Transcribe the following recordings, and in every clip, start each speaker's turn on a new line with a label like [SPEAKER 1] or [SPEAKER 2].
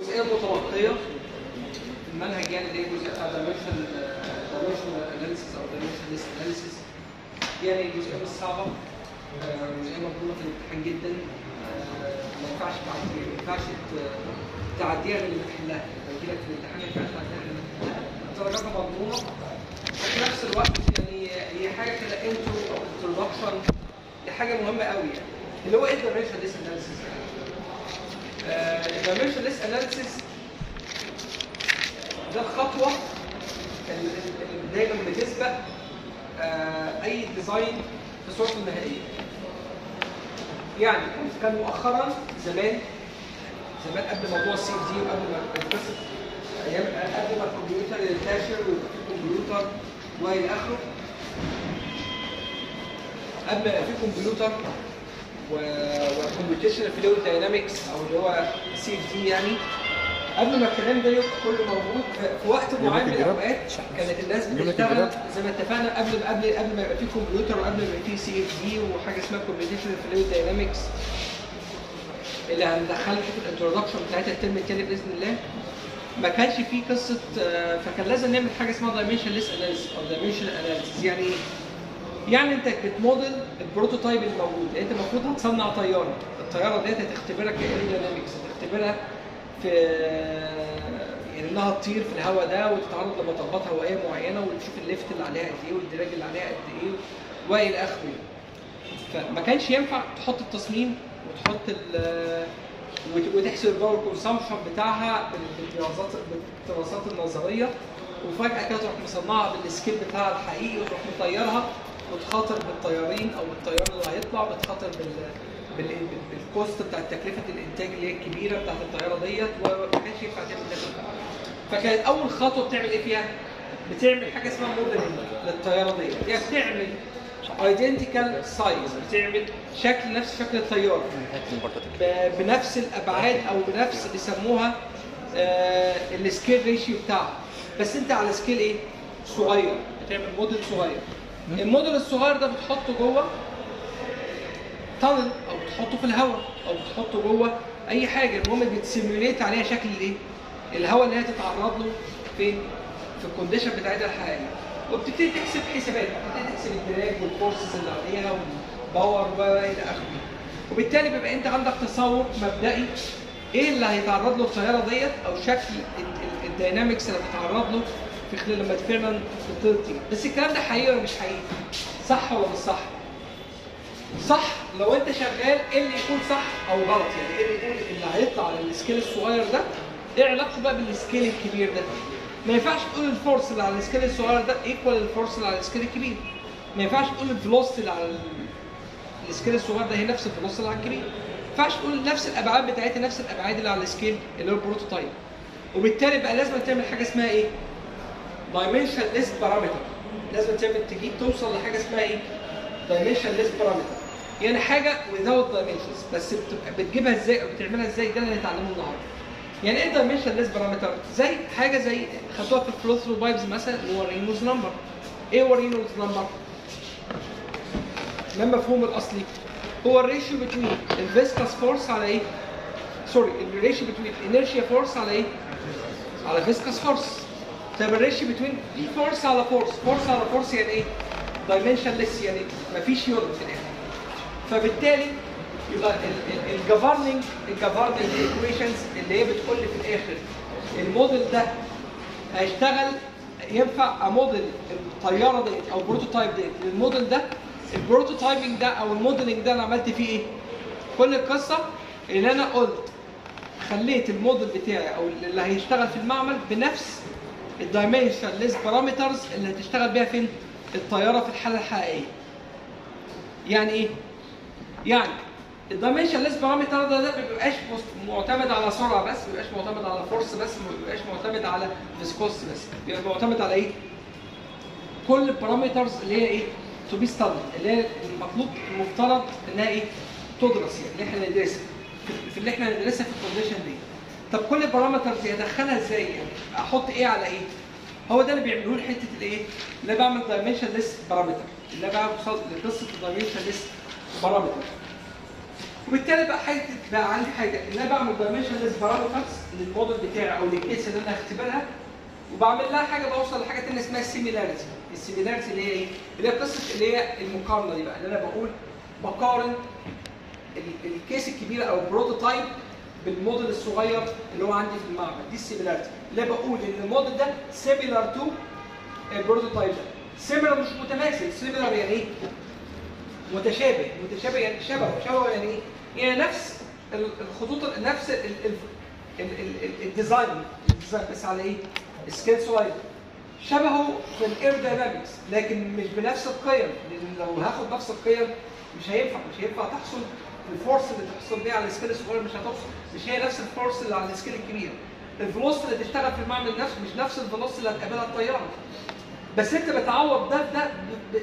[SPEAKER 1] الجزئيه المتبقيه المنهج يعني اللي هي بتاع dimension dimension analysis أو dimension analysis يعني الجزئيه مش صعبة. آه، جزئية مضمونة في الامتحان جدا. آه، ما ينفعش ما ينفعش تعديها غير لما تحلها لك في الامتحان ما ينفعش تعديها غير لما تحلها درجاتها مضمونة. وفي نفس الوقت يعني هي حاجة كده intro أو introduction لحاجه مهمة قوي يعني. اللي هو إيه ال dimensionless analysis ال dimensionless analysis ده الخطوه اللي اللي دايما بتسبق آه، أي design في صورته النهائية. يعني كان مؤخرا زمان زمان قبل موضوع السي دي وقبل ما القصة أيام قبل ما الكمبيوتر ينتشر ويبقى في كمبيوتر والى آخره قبل ما يبقى في كمبيوتر و computational fluid dynamics أو اللي هو سي دي يعني. قبل ما الكلام ده يبقى كله موجود في- وقت معين من الأوقات كانت الناس بتشتغل. زي ما اتفقنا قبل ما قبل قبل ما يبقى في كمبيوتر وقبل ما يبقى في CFD وحاجة اسمها computational fluid dynamics اللي هندخلها في ال introduction بتاعتها الترم الثاني بإذن الله. ما كانش في قصة آه، فكان لازم نعمل حاجة اسمها dimensionless analysis أو dimension analysis يعني إيه؟ يعني انت بت model ال prototype الموجود انت المفروض هتصنع طيارة. الطيارة ديت هتختبرها ك aerodynamics هتختبرها في يعني انها تطير في الهواء ده وتتعرض لمطبات هوائية معينة وتشوف ال lift اللي عليها قد إيه وال drag اللي عليها قد إيه وإلى آخره. فما كانش ينفع تحط التصميم وتحط وتحسب ال power consumption بتاعها بال- بالدراسات بالدراسات النظرية. وفجأة كده تروح مصنعها بال scale بتاعها الحقيقي وتروح مطيرها. وتخاطر بالطيارين أو بالطيار اللي هيطلع بتخاطر بال بال- بال- بال cost بتاع تكلفه الإنتاج اللي هي الكبيرة بتاعت الطيارة ديت وما كانش ينفع تعمل ده. فكانت أول خطوة بتعمل إيه فيها؟ بتعمل حاجة اسمها modeling للطيارة ديت يعني بتعمل identical size بتعمل شكل نفس شكل الطياره بنفس الأبعاد أو بنفس اللي يسموها آه ال scale ratio بتاعها بس أنت على scale إيه؟ صغير بتعمل موديل صغير الموديل الصغير ده بتحطه جوه tunnel أو بتحطه في الهواء أو بتحطه جوه اي حاجة المهم بت simulate عليها شكل الايه؟ الهواء اللي هي تتعرض له فين؟ في ال condition بتاعتها الحقيقية وبتبتدي تحسب حسابات بتبتدي تحسب ال drag وال forces اللي عليها وال power والى آخره وبالتالي بيبقى أنت عندك تصور مبدئي إيه اللي هيتعرض له الطيارة ديت أو شكل ال- ال- ال dynamics اللي هتتعرض له في خلال لما فعلا تطير بس الكلام ده حقيقي ولا مش حقيقي؟ صح ولا مش صح؟ صح لو انت شغال إيه اللي يكون صح أو غلط؟ يعني إيه اللي يكون اللي هيطلع على ال scale الصغير ده؟ إيه علاقته بقى بال scale الكبير ده؟ ما ينفعش تقول ال force اللي على ال scale الصغير ده equal ال force اللي على ال scale الكبير. ما ينفعش تقول ال velocity اللي على ال- ال scale الصغير ده هي نفس ال velocity اللي على الكبير. ما ينفعش تقول نفس الأبعاد بتاعتها نفس الأبعاد اللي على ال scale اللي هو ال prototype وبالتالي بقى لازم تعمل حاجة اسمها إيه؟ dimensionless parameter لازم تجيب توصل لحاجة اسمها إيه؟ dimensionless parameter يعني حاجة without dimensions بس بتجيبها إزاي أو بتعملها إزاي؟ ده اللي هنتعلمه النهارده. يعني إيه dimensionless parameter زي حاجة زي خدوها في ال flow through pipes مثلا اللي هو Reynolds number إيه هو Reynolds number ما المفهوم الأصلي؟ هو ال ratio between ال viscous force على إيه؟ sorry ال ratio between ال inertia force على إيه؟ على viscous force طب ال ratio between force على force force على force يعني إيه dimensionless يعني مفيش unit في الآخر. فبالتالي يبقى ال governing ال governing equations اللي هي بتقول لي في الآخر الموديل ده هيشتغل ينفع اموديل الطيارة ديت أو البروتوتايب ديت للموديل ده البروتوتايبنج ده أو الموديلنج ده أنا عملت فيه إيه؟ كل القصة ان أنا قلت خليت الموديل بتاعي أو اللي هيشتغل في المعمل بنفس ال dimensionless parameters اللي هتشتغل بيها فين؟ الطيارة في الحالة الحقيقية. يعني إيه؟ يعني ال dimensionless parameter ده ما بيبقاش معتمد على سرعة بس ما بيبقاش معتمد على force بس ما بيبقاش معتمد على viscous بس بيبقى معتمد على إيه؟ كل ال parameters اللي هي إيه؟ to be studied اللي هي المطلوب المفترض إنها إيه؟ تدرس يعني اللي إحنا ندرسها في اللي إحنا ندرسها في ال condition دي. طب كل ال parameters دي ادخلها إزاي يعني؟ أحط إيه على إيه؟ هو ده اللي بيعملوه حتة الإيه؟ اللي أنا بعمل dimensionless parameter اللي أنا بوصل لقصه ال dimensionless parameter وبالتالي بقى حاجة بقى عندي حاجة ان أنا بعمل dimensionless parameters لل model بتاعي أو لل case اللي أنا هختبرها وبعمل لها حاجة بوصل لحاجة ثانية اسمها ال similarity ال similarity اللي هي إيه؟ اللي هي قصة اللي هي المقارنة دي بقى اللي أنا بقول بقارن ال- case الكبيره أو ال prototype بال model الصغير اللي هو عندي في المعمل دي ال similarity اللي أنا بقول إن الموديل ده similar to ال prototype ده similar مش متماثل. similar يعني إيه؟ متشابه. متشابه يعني شبه شبه يعني إيه؟ يعني نفس ال- الخطوط نفس ال- ال- ال- ال- ال- design. ال design بس على إيه؟ scale صغير. شبهه في ال aerodynamics لكن مش بنفس القيم. لأن لو هاخد نفس القيم مش هينفع. مش هينفع تحصل ال force اللي تحصل بيها على ال scale الصغير مش هتوصل مش هي نفس ال force اللي على ال scale الكبير ال force اللي تشتغل في المعمل نفسه مش نفس ال force اللي هتقابلها الطيارة بس انت بتعوض ده ده ب- ب-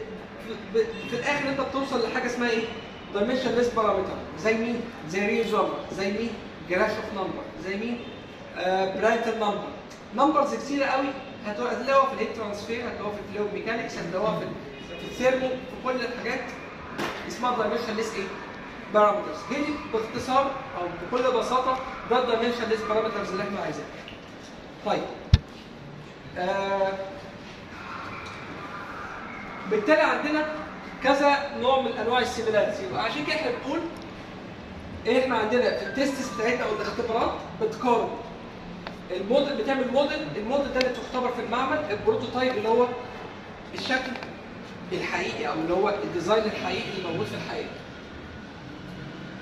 [SPEAKER 1] ب- في الآخر انت بتوصل لحاجة اسمها إيه؟ dimensionless parameter زي مين؟ زي number زي مين؟ Grashof number زي مين؟ Prandtl number numbers كتيره قوي هتلاقوها في ال heat transfer هتلاقوها في ال fluid mechanics هتلاقوها في ال thermo في كل الحاجات اسمها dimensionless إيه؟ parameters دي باختصار أو بكل بساطة ده ال dimensionless parameters اللي إحنا عايزينها. طيب. آه بالتالي عندنا كذا نوع من أنواع ال similarity. وعشان كده إحنا بنقول إحنا عندنا في ال tests بتاعتنا أو الاختبارات بتقارن. الموديل بتعمل model ال model ده اللي بتختبر في المعمل ال prototype اللي هو الشكل الحقيقي أو اللي هو ال design الحقيقي اللي موجود في الحقيقة.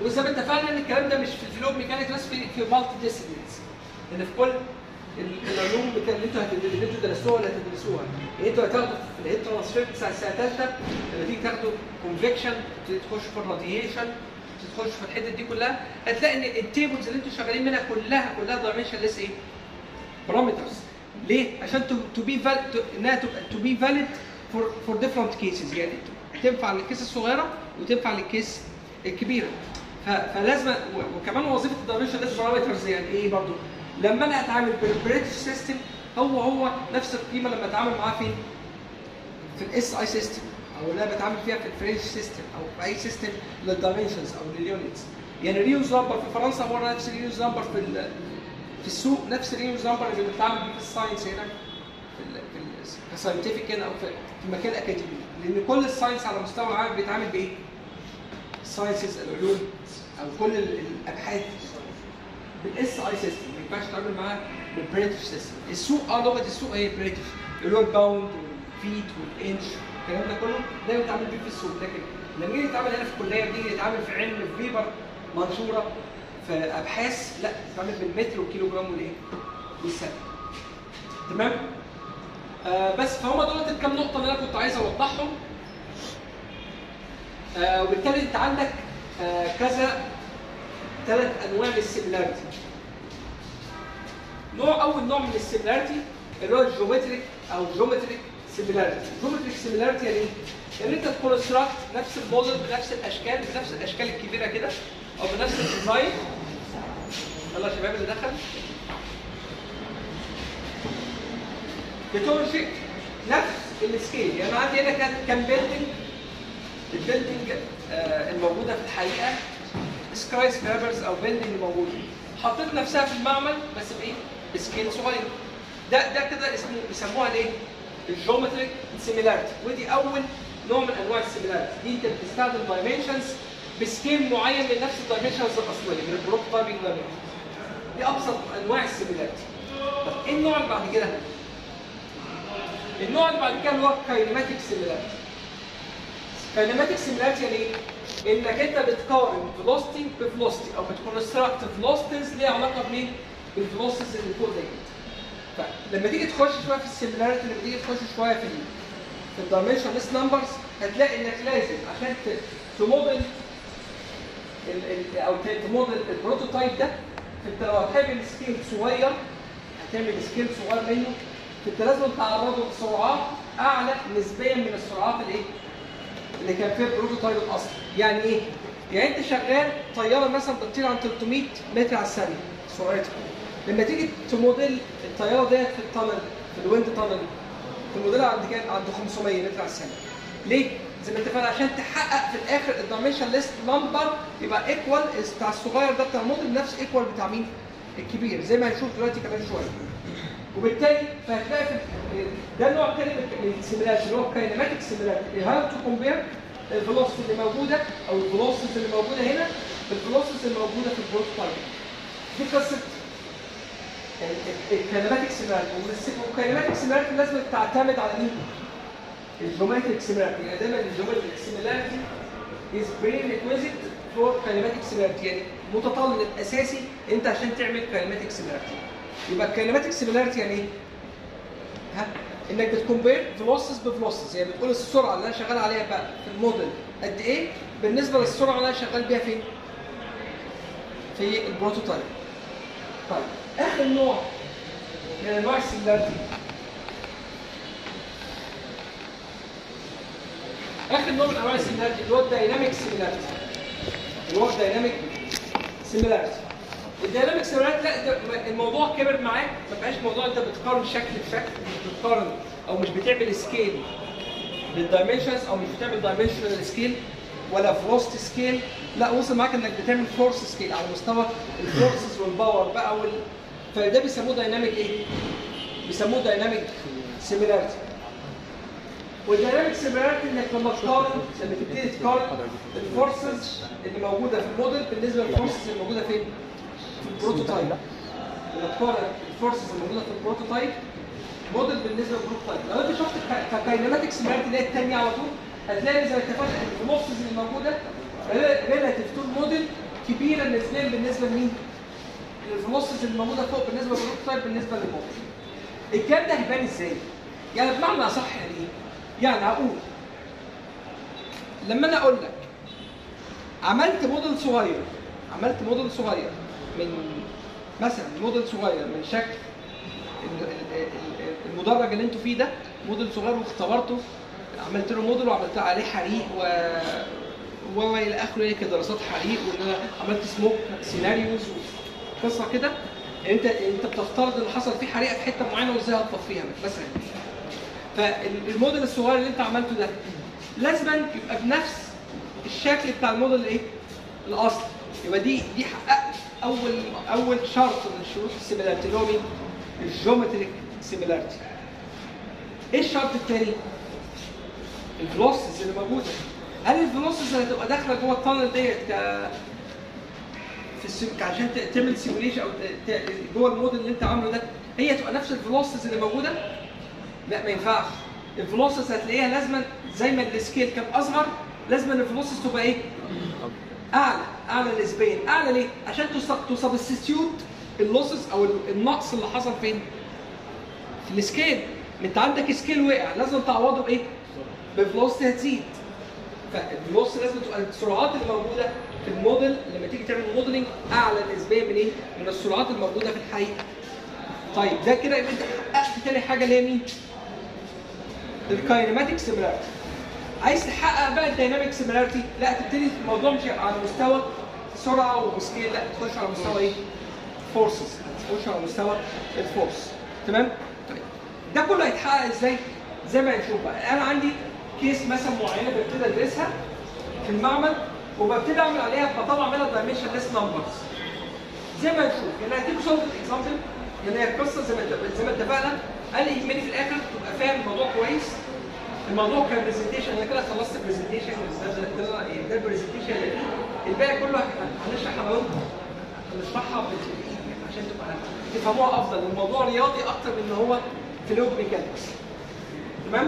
[SPEAKER 1] وزي ما اتفقنا إن الكلام ده مش في ال fluid mechanics بس في في multi disciplines إن في كل ال- العلوم اللي أنتوا اللي أنتوا درستوها ولا هتدرسوها. أنتوا هتاخدوا في ال heat transfer بتاع السنة الثالثه لما تيجي تاخدوا convection تخشوا في ال radiation تخشوا في الحتت دي كلها هتلاقي إن ال tables اللي أنتوا شغالين منها كلها كلها dimensionless إيه؟ parameters ليه؟ عشان to be إنها to be valid for for different cases يعني تنفع لل case الصغيرة وتنفع لل case الكبيرة. فلازم وكمان وظيفة ال dimensionless parameters يعني إيه برضه؟ لما أنا أتعامل بال British system هو هو نفس القيمة لما أتعامل معاه فين؟ في ال SI system أو اللي أنا بتعامل فيها في ال French system أو في أي system لل dimensions أو لل units يعني Reynolds number في فرنسا هو نفس ال Reynolds number في في السوق نفس ال Reynolds number اللي بنتعامل بيه في ال science هنا في ال في ال- ك scientific هنا أو في في مكان اكاديمي لأن كل ال science على مستوى العالم بيتعامل بإيه؟ ال sciences العلوم أو كل ال- الأبحاث. بال SI system ما ينفعش تتعامل معاه بال British system السوق آه لغة السوق هي British اللي هو ال pound وال feet وال inch الكلام ده كله ده بنتعامل بيه في السوق. لكن لما نيجي نتعامل هنا في الكلية بنيجي نتعامل في علم في paper منشوره في ابحاث لا نتعامل بالمتر والكيلو جرام والإيه؟ والثانية. تمام؟ آه بس فهم دول الكام نقطة اللي أنا كنت عايز أوضحهم. وبالتالي انت عندك آه كذا ثلاث أنواع من ال similarity نوع أول نوع من ال similarity اللي هو ال geometric أو geometric similarity geometric similarity يعني إيه؟ يعني أنت ت construct نفس الموديل بنفس الأشكال بنفس الأشكال الكبيرة كده أو بنفس ال design يلا يا شباب اللي دخل. شيء نفس ال scale يعني عندي هنا كان building ال building آه الموجودة في الحقيقة skyscrapers أو building موجودة. حطيت نفسها في المعمل بس بإيه؟ ب scale صغير. ده ده كده اسمه بيسموها الايه؟ ال geometric similarity ودي أول نوع من أنواع ال similarity دي انت بتستخدم dimensions ب scale معين من نفس ال dimensions الأصلية من ال prototyping level دي أبسط أنواع ال similarity طب إيه النوع اللي بعد كده؟ النوع اللي بعد كده اللي هو kinematic similarity kinematic similarity إيه؟ إنك أنت بتقارن velocity ب velocity أو بت construct velocities ليها علاقة بمين؟ بال velocities اللي فوق ديت. فلما تيجي تخش شوية في ال similarity لما تيجي تخش شوية في في ال dimensionless numbers هتلاقي إنك لازم عشان تموديل أو ت model ال prototype ده انت لو هتعمل scale صغير هتعمل scale صغير منه انت لازم تعرضه لسرعات أعلى نسبيا من السرعات الإيه؟ اللي كان فيها ال prototype الاصلي يعني إيه؟ يعني أنت شغال طيارة مثلا بتطير عن 300 متر على الثانية سرعتها لما تيجي تموديل الطيارة ديت في ال tunnel في ال wind tunnel تموديلها عند كام؟ عند 500 متر على الثانية ليه؟ زي ما اتفقنا عشان تحقق في الآخر ال dimensionless number يبقى equal بتاع الصغير ده بتاع الموديل نفس equal بتاع مين؟ الكبير زي ما هنشوف دلوقتي كمان شوية. وبالتالي فهتلاقي في ده نوع تاني من ال similarity اللي هو kinematic similarity how to compare ال velocity اللي موجودة أو ال velocity اللي موجودة هنا بال velocity اللي موجودة في ال prototype. دي قصة ال kinematic similarity وال kinematic similarity لازم تعتمد على مين؟ ال geometric similarity يعني دايما ال geometric similarity is prerequisite for kinematic similarity يعني متطلب أساسي أنت عشان تعمل kinematic similarity يبقى ال kinematic similarity يعني إيه؟ ها؟ إنك بت compare velocities ب velocities يعني بتقول السرعة اللي أنا شغال عليها بقى في الموديل قد إيه بالنسبة للسرعة اللي أنا شغال بيها فين؟ في ال prototype. طيب آخر نوع من أنواع ال similarity آخر نوع من أنواع ال similarity اللي هو ال dynamic similarity اللي هو ال dynamic similarity ال dynamic similarity لا الموضوع كبر معاك ما بقاش موضوع انت بتقارن شكل بشكل مش بتقارن أو مش بتعمل scale بال dimensions أو مش بتعمل dimensional scale ولا velocity scale لا وصل معاك انك بتعمل force scale على مستوى ال forces وال power بقى وال... فده بيسموه dynamic إيه؟ بيسموه dynamic similarity وال dynamic similarity إنك لما تقارن لما تبتدي تقارن ال forces اللي موجودة في الموديل بالنسبة لل forces اللي موجودة فين؟ تقارن ال forces اللي موجوده في ال prototype موديل بالنسبة لل prototype لو انت شفت kinematic similarity اللي هي الثانية على طول هتلاقي زي ما إن ال velocities اللي موجودة relative to الموديل كبيرة نسبيا بالنسبة لمين؟ ال velocities اللي موجودة فوق بالنسبة لل prototype بالنسبة للموديل. الكلام ده هيبان إزاي؟ يعني بمعنى اصح يعني إيه؟ يعني هقول لما أنا أقول لك عملت موديل صغير عملت موديل صغير من مثلا موديل صغير من شكل ال- ال- ال- المدرج اللي أنتوا فيه ده موديل صغير واختبرته عملت له موديل وعملت عليه حريق و و إلى آخره يعني كدراسات حريق وإن أنا عملت smoke scenarios وقصة كده. أنت أنت بتفترض إن حصل فيه حريقه في حتة معينة وإزاي هتطفيها مثلا. فالموديل الصغير اللي أنت عملته ده لازما يبقى بنفس الشكل بتاع الموديل إيه؟ الاصلي يبقى دي دي حققت أول أول شرط من شروط ال similarity اللي هو مين؟ ال geometric similarity. إيه الشرط الثاني؟ ال velocities اللي موجودة. هل ال velocities اللي هتبقى داخلة جوه ال tunnel ديت ك في ال sim... عشان تعمل simulation أو جوه الموديل اللي أنت عامله ده هي تبقى نفس ال velocities اللي موجودة؟ لا ما ينفعش. ال velocities هتلاقيها لازما زي ما ال scale كان أصغر لازما ال velocities تبقى إيه؟ أعلى أعلى نسبيا أعلى ليه؟ عشان ت substitute ال losses أو النقص اللي حصل فين؟ في ال scale. أنت عندك scale وقع لازم تعوضه بإيه؟ ب velocity. هتزيد فال velocity لازم تبقى السرعات اللي موجودة في الموديل لما تيجي تعمل modeling أعلى نسبيا من إيه؟ من السرعات الموجوده في الحقيقة. طيب ده كده يبقى أنت حققت تاني حاجة اللي هي مين؟ ال kinematic similarity. عايز تحقق بقى ال dynamic similarity لا تبتدي الموضوع مش على مستوى سرعة و scale لا تخش على مستوى إيه؟ forces تخش على مستوى ال force تمام؟ طيب. ده كله هيتحقق إزاي؟ زي ما هنشوف بقى. أنا عندي case مثلا معينة ببتدي أدرسها في المعمل وببتدي أعمل عليها بطلع منها dimensionless numbers زي ما هنشوف. يعني هديكوا solved example يعني هي القصة زي ما زي ما اتفقنا أنا يهمني في الآخر تبقى فاهم الموضوع كويس. الموضوع كان presentation أنا كده خلصت presentation ده ال presentation الباقي كله هنشرح حماوتكم هنشرحها بالايد عشان تبقى تفهموها أفضل. الموضوع رياضي أكتر من إن هو fluid mechanics تمام؟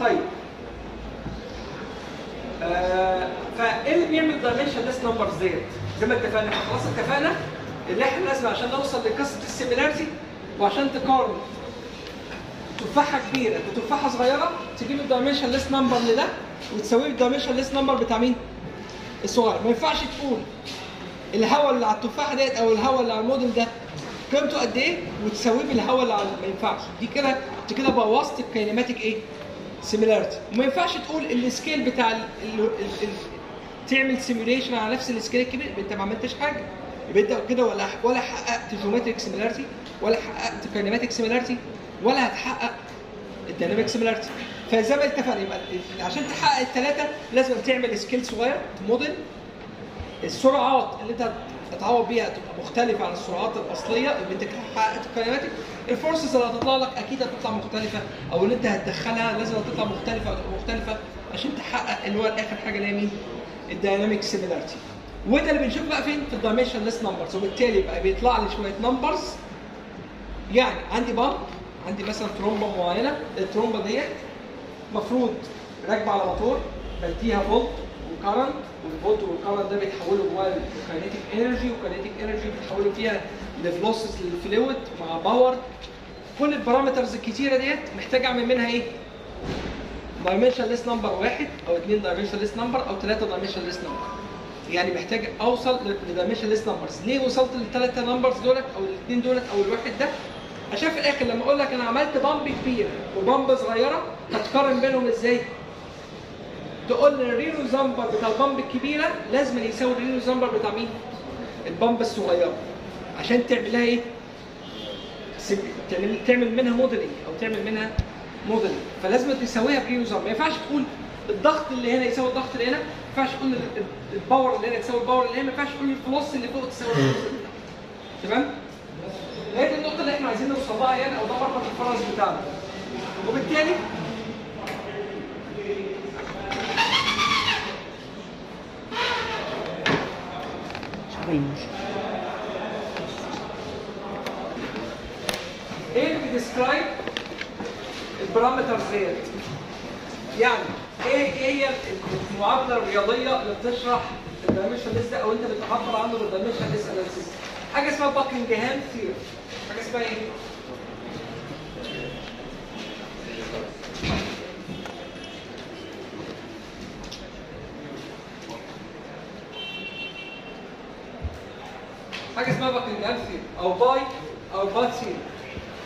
[SPEAKER 1] طيب. آه فإيه اللي بيعمل dimensionless numbers ديت زي ما اتفقنا. خلاص اتفقنا إن إحنا لازم عشان نوصل لقصة ال similarity وعشان تقارن تفاحة كبيرة. بتفاحه صغيرة تجيب ال dimensionless number لده وتساويه ال dimensionless number بتاع مين؟ الصغير. ما ينفعش تقول الهواء اللي على التفاحة ديت أو الهواء اللي على الموديل ده قيمته قد إيه وتساويه بالهواء اللي على ما ينفعش. دي كده أنت كده بوظت ال kinematic إيه؟ similarity وما ينفعش تقول ال scale بتاع ال ال ال ال تعمل simulation على نفس ال scale الكبير. أنت ما عملتش حاجة. يبقى أنت كده ولا ولا حققت geometric similarity ولا حققت kinematic similarity ولا هتحقق. ال dynamic similarity. فزي ما اتفقنا يبقى عشان تحقق الثلاثه لازم تعمل scale صغير موديل السرعات اللي انت هتتعوض بيها تبقى مختلفة عن السرعات الأصلية اللي انت حققت ال kinematic ال forces اللي هتطلع لك أكيد هتطلع مختلفة أو اللي انت هتدخلها لازم تطلع مختلفة وتبقى مختلفة عشان تحقق اللي هو اخر حاجة اللي هي مين؟ ال dynamic similarity. وده اللي بنشوفه بقى فين؟ في ال dimensionless numbers وبالتالي بقى بيطلع لي شوية numbers يعني عندي pump عندي مثلا ترومبة معينة. الترومبة ديت المفروض راكبة على موتور بديها فولت و current والفولت وال current ده بيتحولوا جواه ل kinetic energy و kinetic energy بيتحولوا فيها ل velocities لل fluid مع power. كل ال parameters الكتيرة ديت محتاج أعمل منها إيه؟ dimensionless number واحد أو اثنين dimensionless number أو ثلاثة dimensionless number. يعني محتاج أوصل ل dimensionless numbers. ليه وصلت للثلاثه numbers دولت أو الاثنين دولت أو الواحد ده؟ عشان في الآخر لما أقول لك أنا عملت pump كبير و pump صغيرة هتقارن بينهم إزاي؟ تقول لي ال Reynolds number بتاع ال pump الكبيره لازم يساوي ال Reynolds number بتاع مين؟ ال pump الصغيره عشان تعمل لها إيه؟ تعمل تعمل منها modeling أو تعمل منها modeling فلازم تساويها ب Reynolds number ما ينفعش تقول الضغط اللي هنا يساوي الضغط اللي هنا ما ينفعش تقول ال- ال- ال power اللي هنا تساوي ال power اللي هنا ما ينفعش تقول ال velocity اللي فوق تساوي ال velocity اللي تمام؟ هي دي النقطة اللي إحنا عايزين نوصل لها يعني أو ده مربط الفرس بتاعنا. وبالتالي إيه اللي بي describe ال parameters ديت؟ يعني إيه إيه هي المعادلة الرياضية اللي بتشرح ال dimensionless أو أنت بتعبر عنه بال dimensionless analysis؟ حاجة اسمها Buckingham theory. حاجة اسمها إيه؟ حاجة اسمها أو Pi أو Pi theory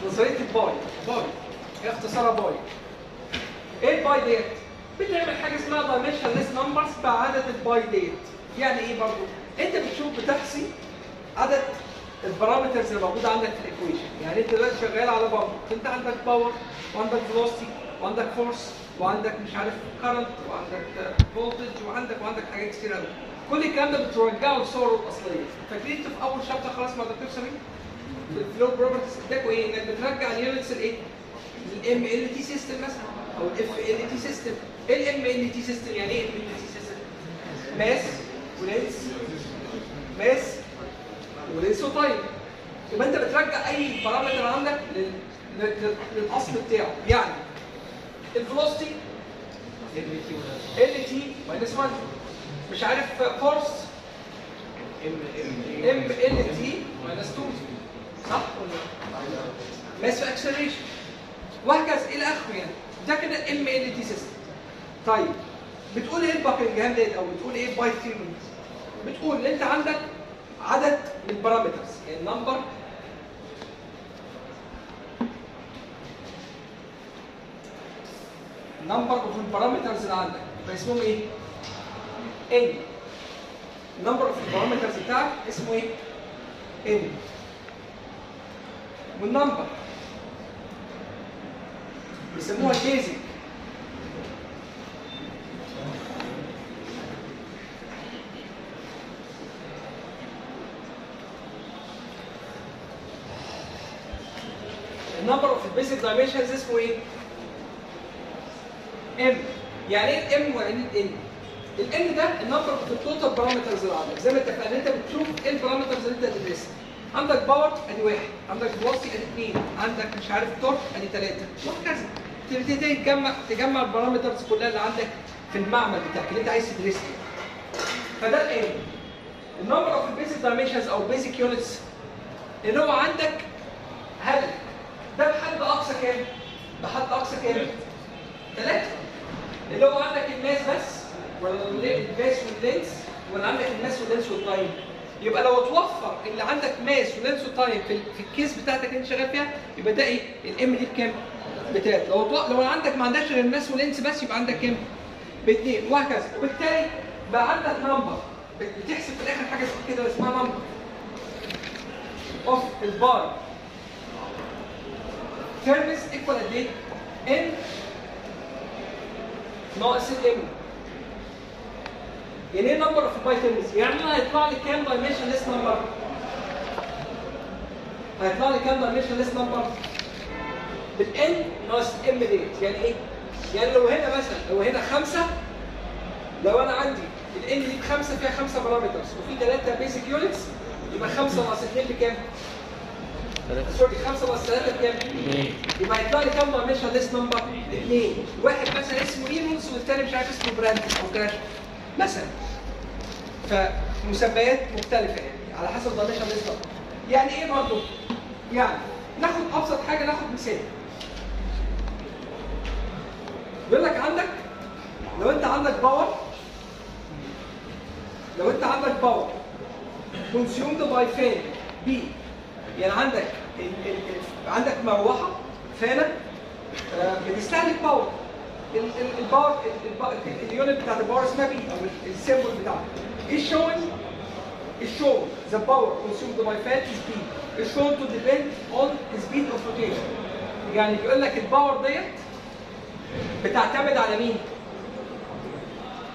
[SPEAKER 1] نظرية ال Pi Pi هي اختصارها Pi إيه ال Pi ديت؟ بتعمل حاجة اسمها dimensionless numbers بعدد ال Pi ديت يعني إيه برضه؟ أنت بتشوف بتحصي عدد ال parameters اللي موجودة عندك في ال equation. يعني أنت دلوقتي شغال على pump. أنت عندك power وعندك velocity وعندك force وعندك مش عارف current وعندك voltage وعندك وعندك حاجات كتير قوي كل الكلام ده بترجعه لصوره الأصلية. فاكرين أنتوا في أول chapter خلاص مع دكتور سمير ال flow properties إداكوا إيه؟ إنك بترجع ال units الايه ال MLT system مثلا أو ال FLT system إيه ال MLT system يعني إيه ال MLT system mass و length mass و length و time يبقى انت بترجع اي parameter عندك لل... لل... لل- للأصل بتاعه. يعني ال velocity LT minus 1 مش عارف force MLT minus 2 صح ولا mass في acceleration وهكذا إلى آخره يعني. ده كده ال MLT system طيب بتقول إيه ال Buckingham ديت أو بتقول إيه Pi theory بتقول إن أنت عندك عدد من ال parameters يعني number number of ال parameters اللي عندك يبقى اسمهم إيه؟ N ال number of ال parameters بتاعك اسمه إيه؟ N وال number بيسموها ال basic ال number of ال basic dimensions اسمه إيه؟ ام يعني إيه الام ويعني إيه الان؟ الان ده النمبر اوف التوتال بارامترز اللي عندك زي ما اتفقنا انت بتشوف إيه ال parameters اللي انت هتدرسها. عندك power ادي واحد. عندك velocity ادي اثنين عندك مش عارف torque ادي ثلاثة وهكذا. تبتدي تجمع تجمع ال parameters كلها اللي عندك في المعمل بتاعك اللي انت عايز تدرسها. فده ال N ال number of ال basic dimensions أو basic units اللي هو عندك هل كام؟ بحد أقصى كام؟ ثلاثة اللي هو عندك الماس بس ولا الماس واللينس ولا عندك الماس واللينس والتايم يبقى لو توفر اللي عندك mass و length و time في, ال case بتاعتك اللي انت شغال فيها يبقى ده إيه؟ ال M دي بكام؟ بتلاتة لو. لو عندك ما عندكش غير mass و length بس يبقى عندك كام؟ باثنين وهكذا وبالتالي بقى عندك number بتحسب في الآخر حاجة كده اسمها number of ال Pi terms equal قد إيه؟ N ناقص ال M يعني إيه number of Pi terms؟ يعني أنا هيطلع لي كام dimensionless number؟ هيطلع لي كام dimensionless number؟ بال N ناقص ال M ديت يعني إيه؟ يعني لو هنا مثلا لو هنا خمسة لو أنا عندي ال N دي بخمسة فيها خمسة parameters وفي ثلاثة basic units يبقى خمسة ناقص اثنين بكام؟ sorry خمسة ناقص ثلاثة بكام؟ يبقى هيطلع لي كام dimensionless number؟ اثنين واحد مثلا اسمه Reynolds والثاني مش عارف اسمه Prandtl. أو Grashof مثلا. فمسميات مختلفة يعني على حسب dimensionless number يعني إيه برضه؟ يعني ناخد أبسط حاجة ناخد مثال. بيقول لك عندك لو أنت عندك power لو أنت عندك power consumed by fan P يعني عندك ال ال ال عندك مروحة fan آه، بتستهلك power ال- ال- ال power ال- الب- ال- ال unit بتاعت ال power اسمها P أو ال- ال symbol بتاعها. Showing is shown the power consumed by fan is P. Is shown to depend on speed of rotation. يعني بيقول لك ال power ديت بتعتمد على مين؟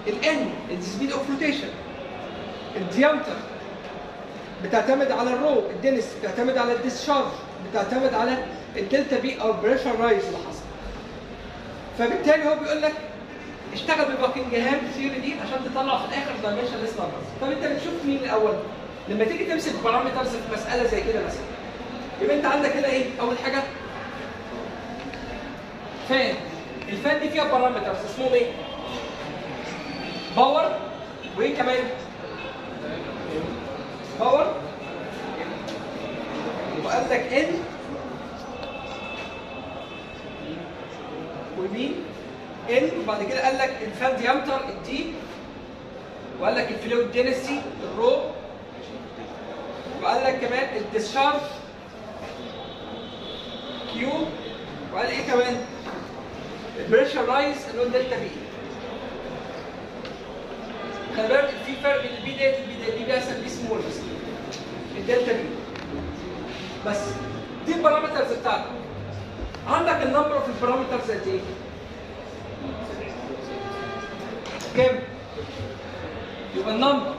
[SPEAKER 1] ال N ال speed of rotation ال diameter بتعتمد على ال rho ال density بتعتمد على ال discharge بتعتمد على ال delta P أو ال pressure rise اللي حصل. فبالتالي هو بيقول لك اشتغل ب Buckingham theory دي عشان تطلع في الآخر dimensionless numbers طب أنت بتشوف مين الأول؟ لما تيجي تمسك parameters في مسألة زي كده مثلا. يبقى أنت عندك هنا إيه؟ أول حاجة fan ال fan دي فيها parameters اسمهم إيه؟ power وإيه كمان؟ power وقال لك N ومين؟ N وبعد كده قال لك ال fan diameter ال D وقال لك ال fluid density ال rho وقال لك كمان ال discharge Q وقال إيه كمان؟ ال pressure rise اللي هو ال delta P خلي بالك في فرق بين ال P ديت وال P ديت. دي بيحصل P small بس ال delta P بس دي ال parameters بتاعتك عندك ال number of ال parameters قد إيه؟ كام؟ يبقى النمبر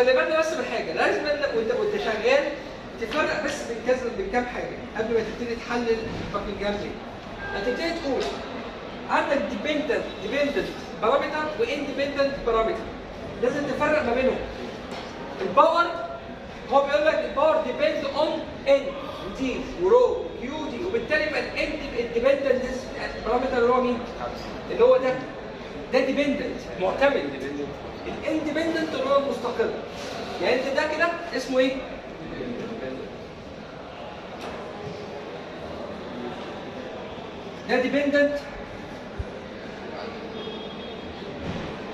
[SPEAKER 1] خلي بالنا بس من حاجة لازم وانت وانت شغال تفرق بس بين كذا بين كام حاجة قبل ما تبتدي تحلل Buckingham دي هتبتدي تقول عندك dependent dependent parameter و independent parameter لازم تفرق ما بينهم. ال power هو بيقول لك الباور ديبند اون ان ودي ورو وكيو دي وبالتالي يبقى ال dependent ال parameter اللي هو مين؟ اللي هو ده. ده dependent معتمد. ال independent اللي هو المستقل يعني أنت ده كده اسمه إيه؟ ده dependent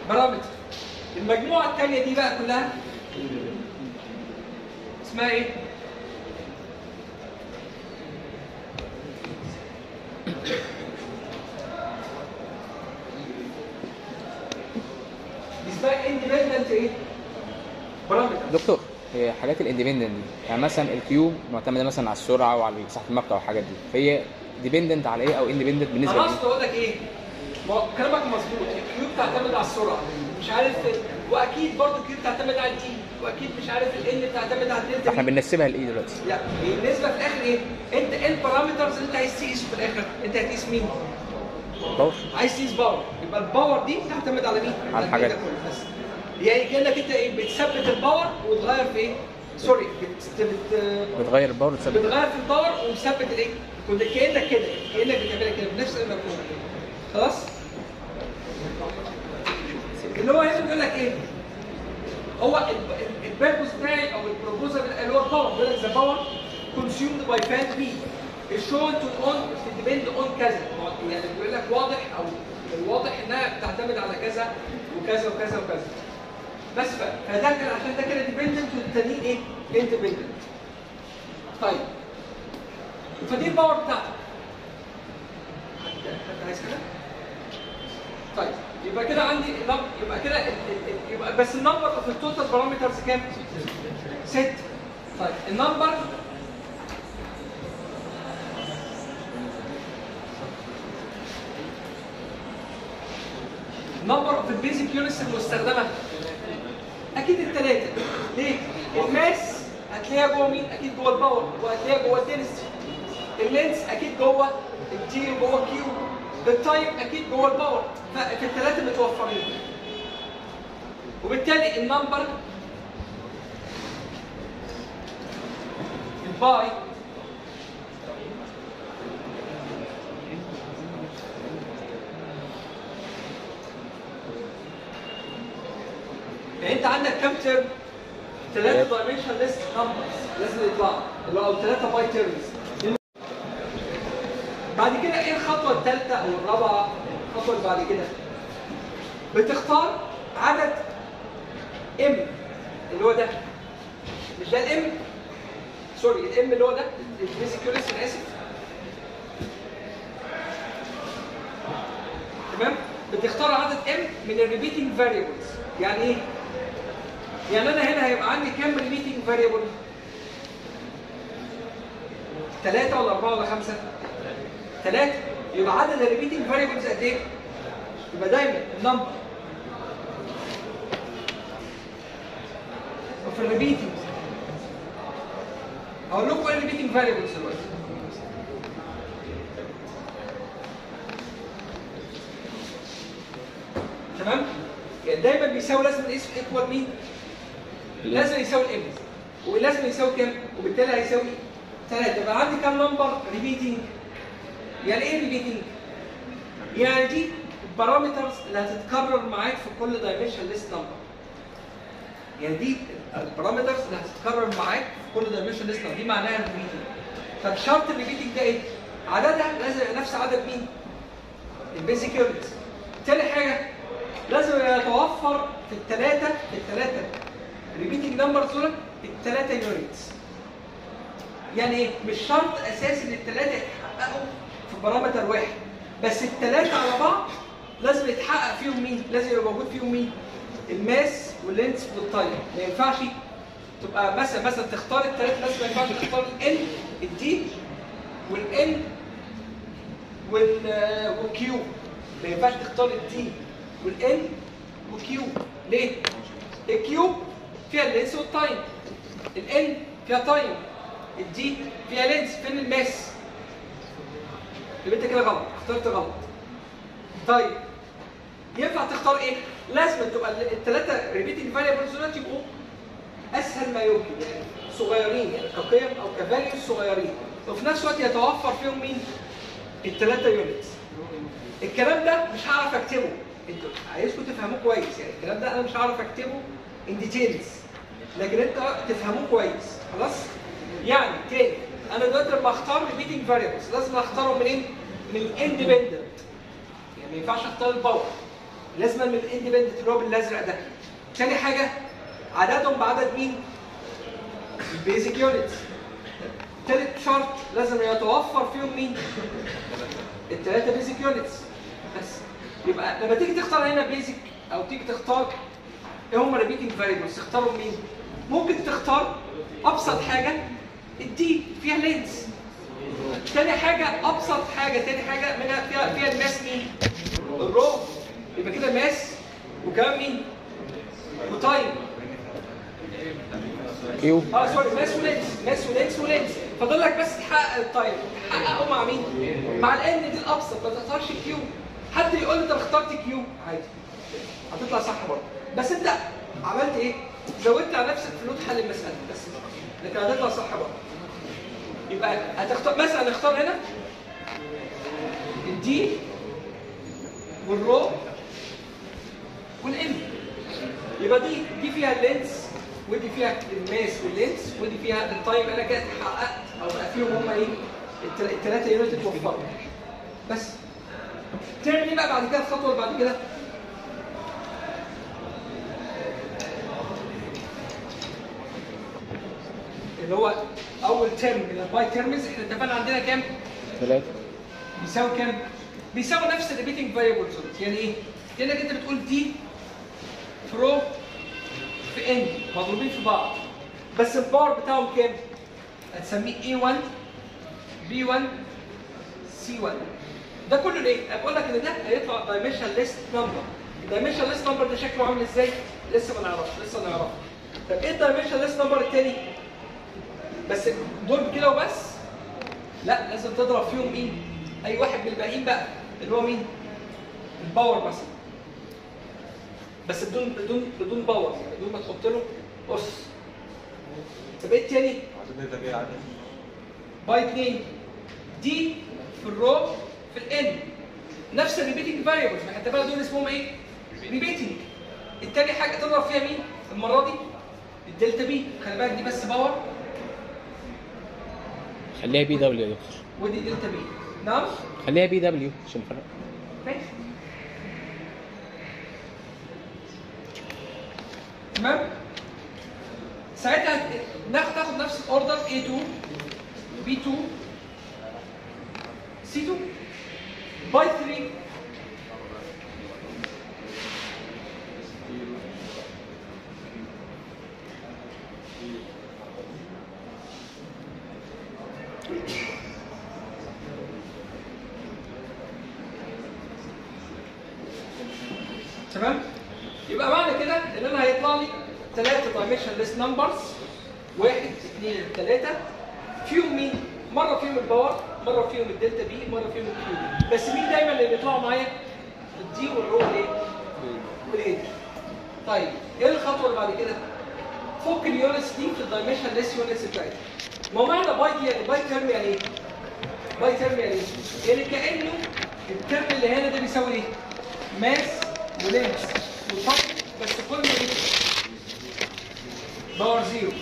[SPEAKER 1] parameter المجموعة الثانية دي بقى كلها اسمها إيه؟ اسمها independent إيه؟ parameter
[SPEAKER 2] دكتور هي حاجات ال independent دي يعني مثلا ال Q معتمدة مثلا على السرعة وعلى مساحه المقطع والحاجات دي فهي dependent على إيه أو independent بالنسبة
[SPEAKER 1] أنا
[SPEAKER 2] لايه؟
[SPEAKER 1] اقصد أقول لك إيه؟ كلامك مظبوط ال Q بتعتمد على السرعة مش عارف وأكيد برضه ال Q بتعتمد على ال D وأكيد مش عارف ال N بتعتمد على ال
[SPEAKER 2] delta
[SPEAKER 1] P إحنا
[SPEAKER 2] بننسبها لإيه دلوقتي؟
[SPEAKER 1] لا بالنسبة في الآخر إيه؟ أنت إيه ال parameters اللي أنت عايز تقيسه في الآخر؟ أنت هتقيس مين؟
[SPEAKER 2] power
[SPEAKER 1] عايز تقيس power يبقى ال power دي تعتمد على مين؟
[SPEAKER 2] على الحاجات.
[SPEAKER 1] بس يعني كأنك انت إيه بتثبت ال power وتغير في إيه؟ sorry بت... بت...
[SPEAKER 2] بتغير ال power وتثبت
[SPEAKER 1] بتغير في ال power ومثبت الايه؟ كنت كأنك كده كأنك بتعملها كده بنفس المفهوم خلاص؟ اللي هو هنا بيقول لك إيه؟ هو ال purpose بتاعي أو ال proposal اللي هو ال power بيقول لك the power consumed by fan B to on to depend on كذا. يعني بيقول لك واضح أو الواضح إنها بتعتمد على كذا وكذا وكذا وكذا. بس فده كده عشان ده كده dependent والتانيين إيه؟ independent طيب. فدي ال power بتاعتك. كويس كده؟ طيب. يبقى كده عندي يبقى كده يبقى بس ال number في ال total parameters كام؟ ست. طيب. ال number number of ال basic units المستخدمه أكيد الثلاثه ليه؟ ال mass هتلاقيها جوه مين؟ أكيد جوه ال power وهتلاقيها جوه ال density ال length أكيد جوه ال D وجوه ال Q. ال time أكيد جوه ال power. ففي الثلاثه متوفرين. وبالتالي ال number ال pi يعني انت عندك كام term؟ ثلاثة dimensionless numbers لازم يطلعوا اللي هو ثلاثة pi terms بعد كده إيه الخطوة الثالثة أو الرابعة؟ الخطوة اللي بعد كده. بتختار عدد m اللي هو ده. مش ده ال m sorry ال m اللي هو ده. ال physical أنا آسف. تمام؟ بتختار عدد m من ال repeating variables يعني إيه؟ يعني أنا هنا هيبقى عندي كام repeating variable ثلاثة ولا أربعة ولا خمسة؟ ثلاثة يبقى عدد ال repeating variables قد إيه؟ يبقى دايما ال number وفي ال repeating هقول لكم إيه ال repeating variables دلوقتي تمام؟ يعني دايما بيساوي لازم نقيس equal مين؟ لازم يساوي ال m ولازم يساوي كام؟ وبالتالي هيساوي 3 يبقى عندي كام number repeating؟ يعني إيه repeating؟ يعني دي ال parameters اللي هتتكرر معاك في كل dimensionless number يعني دي ال parameters اللي هتتكرر معاك في كل dimensionless دي معناها ال repeating طب شرط ال repeating ده إيه؟ عددها لازم يبقى نفس عدد مين؟ ال basic units تاني حاجة لازم يتوفر في الثلاثه في الثلاثه repeating numbers دول الثلاثه units يعني إيه؟ مش شرط اساسي إن الثلاثه يتحققوا في parameter واحد بس الثلاثه على بعض لازم يتحقق فيهم مين؟ لازم يبقى موجود فيهم مين؟ ال mass وال length وال time ما ينفعش تبقى مثلا مثلا تختار الثلاثه بس ما ينفعش تختار ال ال D وال N وال وال Q ما ينفعش تختار ال D وال N وال Q ليه؟ الكيو فيها اللينس والتايم الإن فيها تايم الدي فيها لينس فين الماس؟ يبقى أنت كده غلط اخترت غلط طيب ينفع تختار إيه؟ لازم تبقى الثلاثه repeating variables دول يبقوا أسهل ما يمكن يعني صغيرين يعني كقيم أو ك values صغيرين وفي نفس الوقت يتوفر فيهم مين؟ الثلاثه units الكلام ده مش هعرف أكتبه أنتوا عايزكم تفهموه كويس يعني الكلام ده أنا مش هعرف أكتبه in details لكن انت تفهموه كويس خلاص؟ يعني تاني أنا دلوقتي لما أختار repeating variables لازم اختارهم منين؟ من ال independent يعني ما ينفعش أختار ال power لازم من ال independent اللي هو بالأزرق ده تاني حاجة عددهم بعدد مين؟ ال basic units تالت شرط لازم يتوفر فيهم مين؟ الثلاثه basic units بس يبقى لما تيجي تختار هنا basic أو تيجي تختار إيه هم ال repeating variables؟ تختارهم مين؟ ممكن تختار أبسط حاجة ال D فيها length. تاني حاجة أبسط حاجة تاني حاجة منها فيها فيها ال mass مين؟ ال rho. يبقى كده mass وكمان مين؟ وتايم.
[SPEAKER 2] كيو
[SPEAKER 1] آه سوري ماس ولينس ماس ولينس ولينس. فاضل لك بس تحقق ال time. تحققه مع مين؟ مع ال N دي الأبسط ما تختارش Q حد يقول لي طب اخترت Q؟ عادي. هتطلع صح برضه. بس انت عملت إيه؟ زودت على نفسك طولت حل المسألة بس. لكن هتطلع صح برضه يبقى هتختار مثلا نختار هنا. ال D وال rho وال N يبقى دي دي فيها ال length ودي فيها ال mass وال length ودي فيها ال time. أنا كده حققت أو بقى فيهم هم إيه؟ الثلاثه unit اتوفروا. بس. تعمل إيه بقى بعد كده؟ الخطوه اللي بعد كده. اللي هو أول term من ال pi terms إحنا اتفقنا عندنا كام؟
[SPEAKER 2] ثلاثة
[SPEAKER 1] بيساوي كام؟ بيساوي نفس ال repeating variables يعني إيه؟ يعني أنت بتقول D في rho في N مضروبين في بعض بس ال power بتاعهم كام؟ هتسميه A1 B1 C1 ده كله ليه؟ بقول لك إن ده هيطلع dimensionless number ال dimensionless number ده شكله عامل إزاي؟ لسه ما نعرفش لسه نعرفه طب إيه ال dimensionless number التاني؟ بس دول كده وبس؟ لا لازم تضرب فيهم مين؟ أي واحد من الباقيين بقى اللي هو مين؟ ال power مثلا بس بدون بدون بدون power يعني بدون ما تحط له أس طب إيه التاني؟ pi 2 D في ال rho في ال N نفس ال repeating variables ما حتى بقى دول اسمهم إيه؟ repeating التاني حاجة تضرب فيها مين؟ المرة دي ال delta P خلي بالك دي بس power
[SPEAKER 2] خليها PW يا دكتور
[SPEAKER 1] ودي delta P نعم؟
[SPEAKER 2] خليها PW. عشان نفرق
[SPEAKER 1] ماشي. تمام؟ ساعتها تاخد نفس ال order A2 B2 C2 pi 3 تمام يبقى معنى كده ان أنا هيطلع لي ثلاثة dimensionless numbers واحد اثنين ثلاثة فيهم مين؟ ال power مرة فيهم ال delta P مرة فيهم ال Q بس مين دايما اللي بيطلعوا معايا؟ ال D وال rho والإيه؟ والإيه طيب إيه الخطوة اللي بعد كده؟ فك ال units دي في ال dimensionless units بتاعتي ما معنى pi دي يعني pi term يعني إيه؟ pi term يعني إيه؟ يعني كأنه ال term اللي هنا ده بيساوي إيه؟ mass و length و time بس كله إيه؟ power zero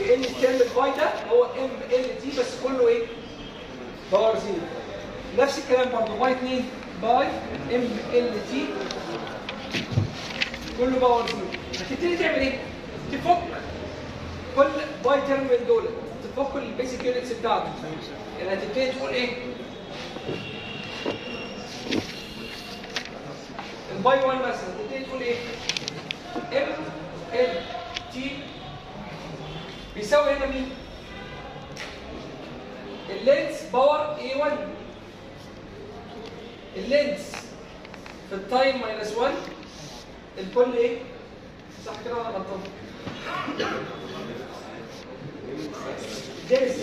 [SPEAKER 1] لأن ال term ال pi ده هو M L T بس كله إيه؟ power zero نفس الكلام برضه pi 2 pi M L T كله power zero هتبتدي تعمل إيه؟ تفك كل pi term من دول تفك ال basic units بتاعته يعني هتبتدي تقول إيه؟ ال pi 1 مثلا تبتدي تقول إيه؟ M L T بيساوي هنا مين؟ ال length power A 1 ال length في ال time minus 1 الكل إيه؟ صح كده ولا غلطان؟ دينس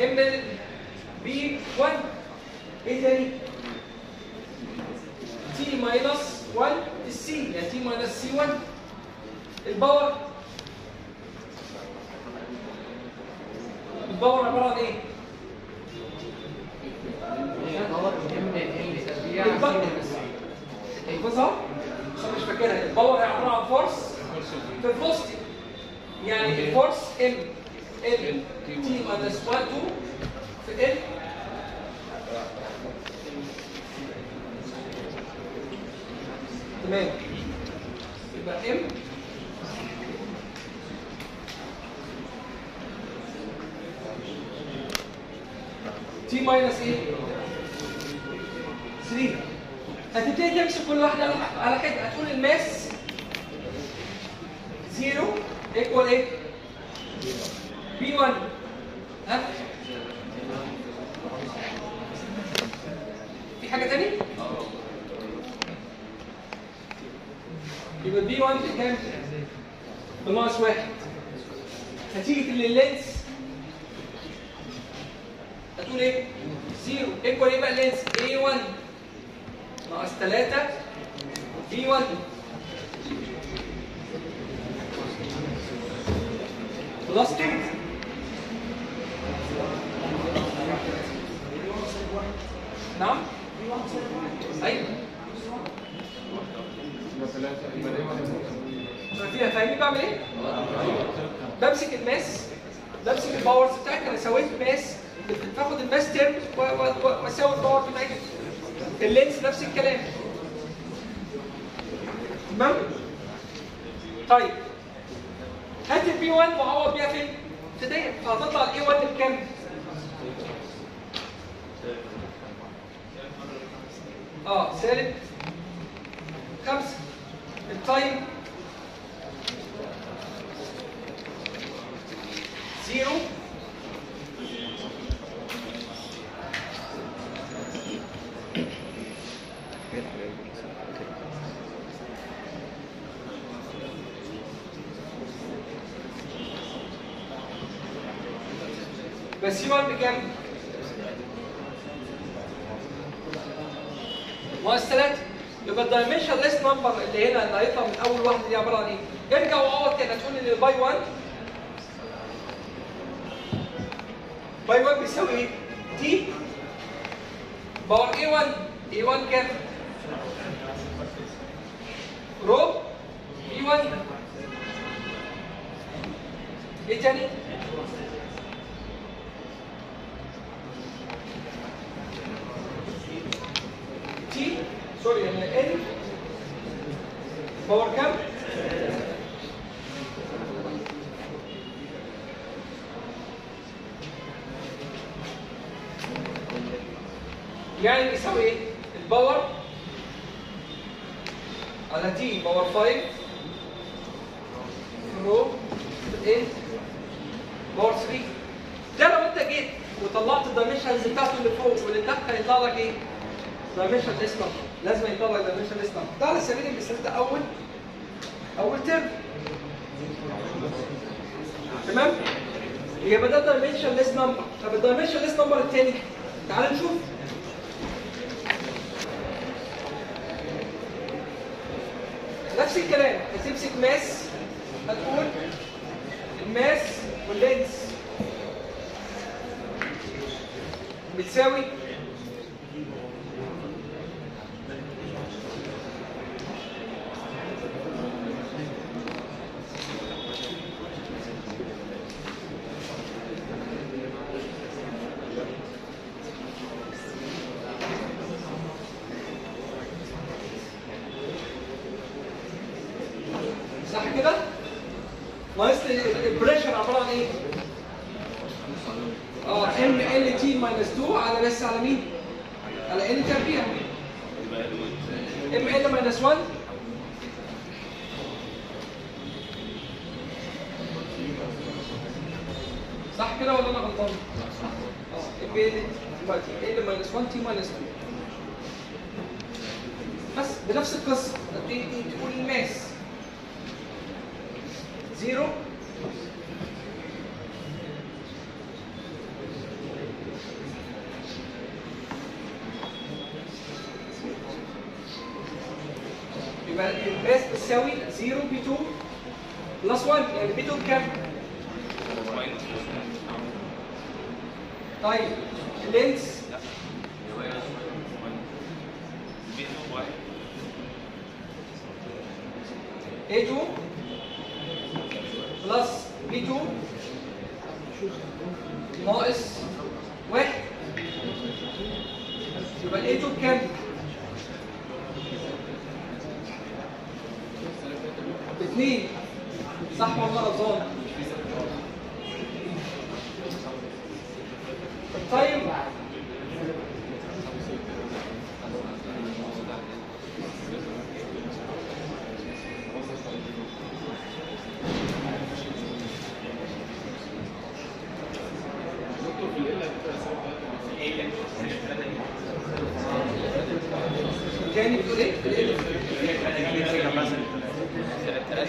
[SPEAKER 1] ام بي 1 إيه تاني؟ تي ماينس 1 السي يعني تي ماينس سي 1 الباور الباور عباره عن إيه؟ ال power عشان مش فاكرها ال power هي عباره عن force في velocity يعني ال force M L T minus 1 2 في L تمام يبقى M T minus إيه؟ 3 هتبتدي تمسك كل واحدة على- حده هتقول ال mass 0 equal إيه؟ B1 ها؟ في حاجة تاني؟ يبقى B1 بكام؟ بناقص واحد هتيجي لل length هتقول إيه؟ zero equal إيه بقى ال length؟ A1 ناقص 3 B1 plus 2 نعم؟ أيوه فيها فاهمين بعمل إيه؟ بمسك ال mass بمسك ال powers بتاعتي أنا سويت mass باخد ال mass term و- و- و- واساوي ال power بتاعتي ال length نفس الكلام تمام؟ طيب هات ال B1 وعوض بيها فين؟ في ديت فهتطلع ال A1 بكام؟ آه سالب خمسة التايم زيرو بس سي 1 بكام؟ ناقص 3 يبقى ال dimensionless number اللي هنا اللي هيطلع من أول واحدة دي عبارة عن إيه؟ ارجع وعوض كده تقول ان ال Pi 1 Pi 1 بيساوي إيه؟ D power A1 A1 كام؟ rho A1 إيه تاني؟ تي سوري يعني ان باور كام؟ يعني بيساوي إيه؟ الباور على تي باور 5 رو ان باور 3 ده لو انت جيت وطلعت ال dimensions بتاعته اللي فوق واللي تحت هيطلع لك إيه؟ dimensionless number لازم يطلع لك dimensionless number ده على سبيل المثال ده اول اول term تمام؟ يبقى ده dimensionless number طب ال dimensionless number الثاني تعال نشوف نفس الكلام هتمسك mass هتقول الماس واللينس بتساوي صح كده؟ ناقص لي البريشر عباره عن إيه؟ آه ام ال تي ماينس 2 على بس على مين؟ على ان تربيع ام ال ماينس 1 صح كده ولا أنا غلطان؟ آه ام ال دلوقتي ال ماينس 1 تي ماينس 2 بس بنفس القصة تبتدي تقول الماس zero.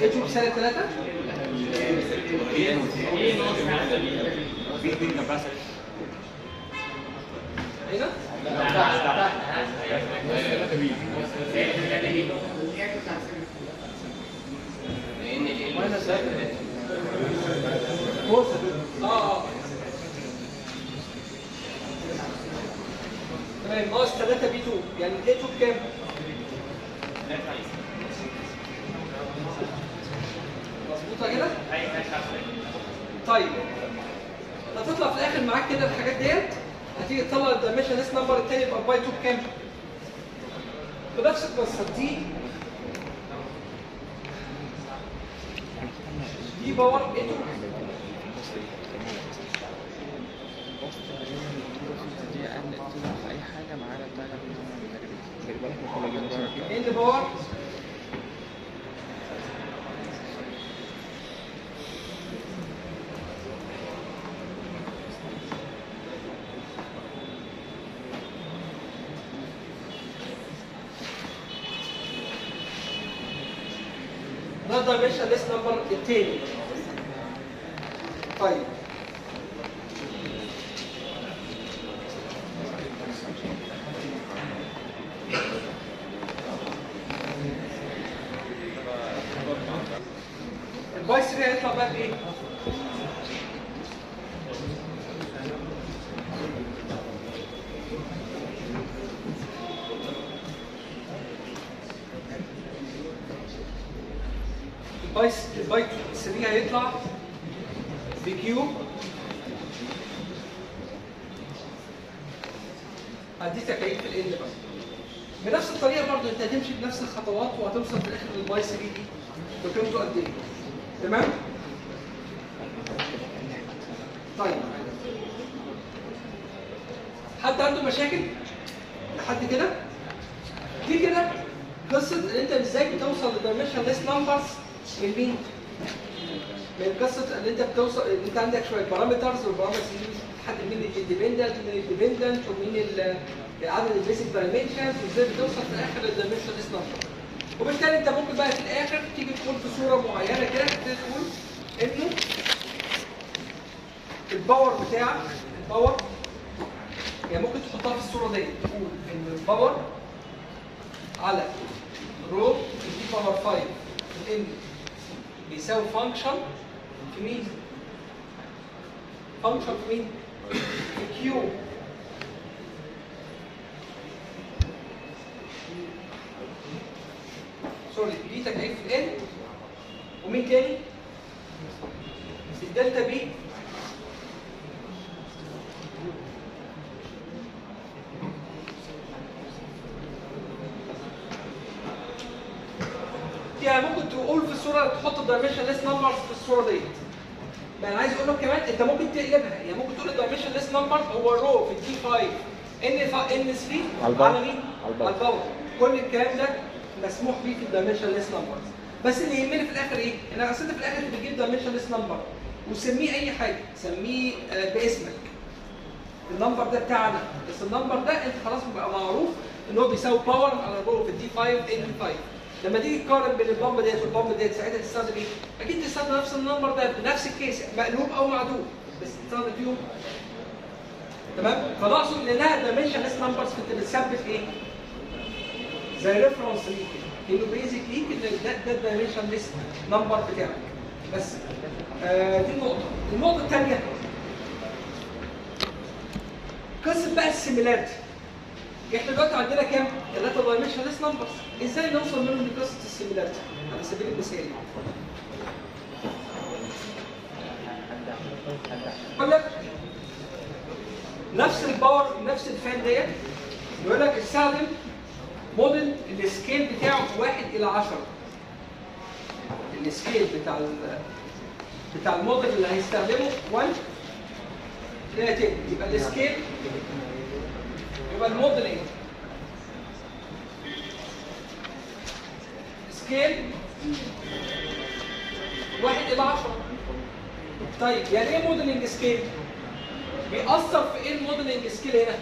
[SPEAKER 1] إيه تشوف سنة ثلاثة؟ هنا؟ آه آه تمام ناقص 3 بي 2 يعني 2 بكام؟ طيب. هتطلع في الآخر معاك كده الحاجات ديت. هتيجي تطلع الدايمنشن اس نمبر التاني يبقى باي 2 بكام؟ بنفس القصة. دي دي باور اي 2
[SPEAKER 2] دي أقل في أي حاجة ما عدا بتاع
[SPEAKER 1] ان باور dimension, that's number 18. D تكعيب في ال N بقى بنفس الطريقة برضه أنت هتمشي بنفس الخطوات وهتوصل في الآخر لل Pi 3 دي. بقيمته قد إيه؟ تمام؟ طيب. حد عنده مشاكل؟ لحد كده؟ دي كده قصة إن أنت إزاي بتوصل لل dimensionless numbers من مين؟ من قصة إن أنت بتوصل إن أنت عندك شوية parameters وال parameters تحدد مين ال independent ومين ال dependent ومين عدد ال basic dimensions وإزاي بتوصل في الآخر لل dimensionless number وبالتالي أنت ممكن بقى في الآخر تيجي تقول في صورة معينة كده تقول إنه ال power بتاعك ال power يعني ممكن تحطها في الصورة دي تقول إن ال power على rho D power 5 N بيساوي function في مين؟ function في مين؟ Q sorry D تكعيب في ال N ومين تاني؟ ال delta P يعني ممكن تقول في الصورة تحط ال dimensionless numbers في الصورة ديت ما أنا عايز أقول لك كمان انت ممكن تقلبها. يعني ممكن تقول ال dimensionless number هو rho في ال D 5 N N 3
[SPEAKER 2] على
[SPEAKER 1] مين؟
[SPEAKER 2] على
[SPEAKER 1] ال power. كل الكلام ده مسموح بيه في ال dimensionless numbers بس اللي يهمني في الآخر إيه؟ أنا أصل في الآخر بتجيب dimensionless number وسميه أي حاجة. سميه آه، باسمك. ال number ده بتاعنا. بس ال number ده أنت خلاص بقى معروف إن هو بيساوي power على rho في ال D 5 N 5 لما تيجي تقارن بين ال pump ديت وال pump ديت ساعتها تستخدم إيه؟ أكيد تستخدم نفس ال number ده بنفس ال case مقلوب أو معدوم بس تستخدم فيهم تمام؟ فده اقصد انها dimensionless numbers فانت بتثبت إيه؟ زي reference ليك انه basic ليك إن ده ده ال dimensionless number بتاعك بس آه دي النقطة النقطة الثانية قصة بقى ال similarity إحنا دلوقتي عندنا كام؟ ثلاثة dimensionless numbers إزاي نوصل منهم لقصة ال similarity؟ على سبيل المثال. يقول لك نفس ال power نفس ال fan ديت يقول لك استخدم model ال scale بتاعه 1 إلى 10 ال scale بتاع بتاع الموديل اللي هيستخدمه 1 إلى 10 يبقى ال scale يبقى الموديل إيه؟ scale. 1 إلى 10 طيب يعني إيه modeling scale؟ بيأثر في إيه ال modeling scale هنا؟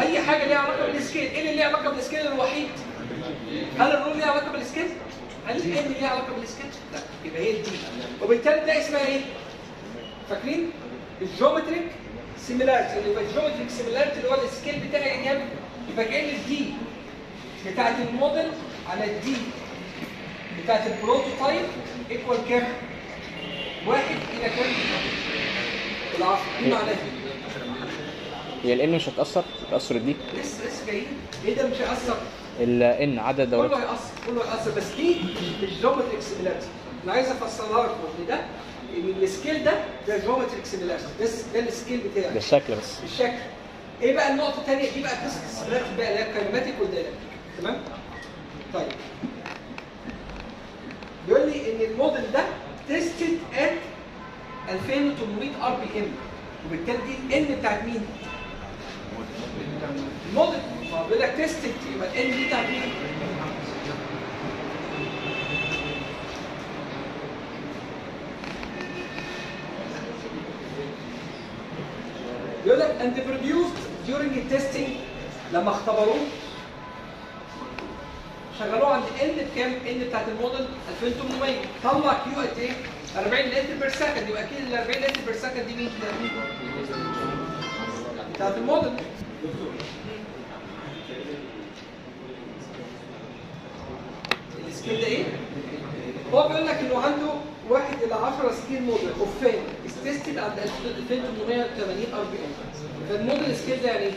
[SPEAKER 1] أي حاجة ليها علاقة بال scale إيه اللي ليه علاقة بال scale الوحيد؟ هل ال rho ليها علاقة بال scale هل ال N ليها علاقة بال scale لا يبقى هي دي. وبالتالي ده اسمها إيه؟ فاكرين؟ ال geometric similarity. اللي يبقى ال geometric similarity اللي هو ال scale بتاعي يعني يبقى كأن ال D بتاعت الموديل على ال D بتاعت ال prototype equal كام؟ واحد إلى كام؟ العشرة دي معناها
[SPEAKER 2] هي ال N مش هتأثر؟ هتأثر ال D
[SPEAKER 1] لسه لسه جايين. إيه ده مش هيأثر؟
[SPEAKER 2] ال N عدد
[SPEAKER 1] كله
[SPEAKER 2] دورات
[SPEAKER 1] هيأثر كله هيأثر بس دي مش geometric similarity أنا عايز أفسرها لكم ان ده إن ال scale ده ده geometric similarity ده ده ال scale
[SPEAKER 2] ده
[SPEAKER 1] بتاعي
[SPEAKER 2] الشكل بس.
[SPEAKER 1] الشكل إيه بقى النقطة الثانية دي بقى قصة ال similarity بقى اللي هي وال dynamic. تمام؟ طيب. بيقول لي إن الموديل ده tested at 2800 rpm وبالتالي دي ال N بتاعت مين؟ الموديل. ما بيقول لك tested يبقى ال N دي بتاعت مين؟ يقول لك and produced during testing لما اختبروه شغلوه عند N بكام؟ N بتاعت الموديل 2800 طلع Q قد إيه؟ 40 liter per second يبقى أكيد ال 40 liter per second دي مين؟ بتاعت مين؟ بتاعت ال scale ده إيه؟ هو بيقول لك إنه عنده 1 إلى 10 scale model of fan عند 2880 rpm فال model scale ده يعني إيه؟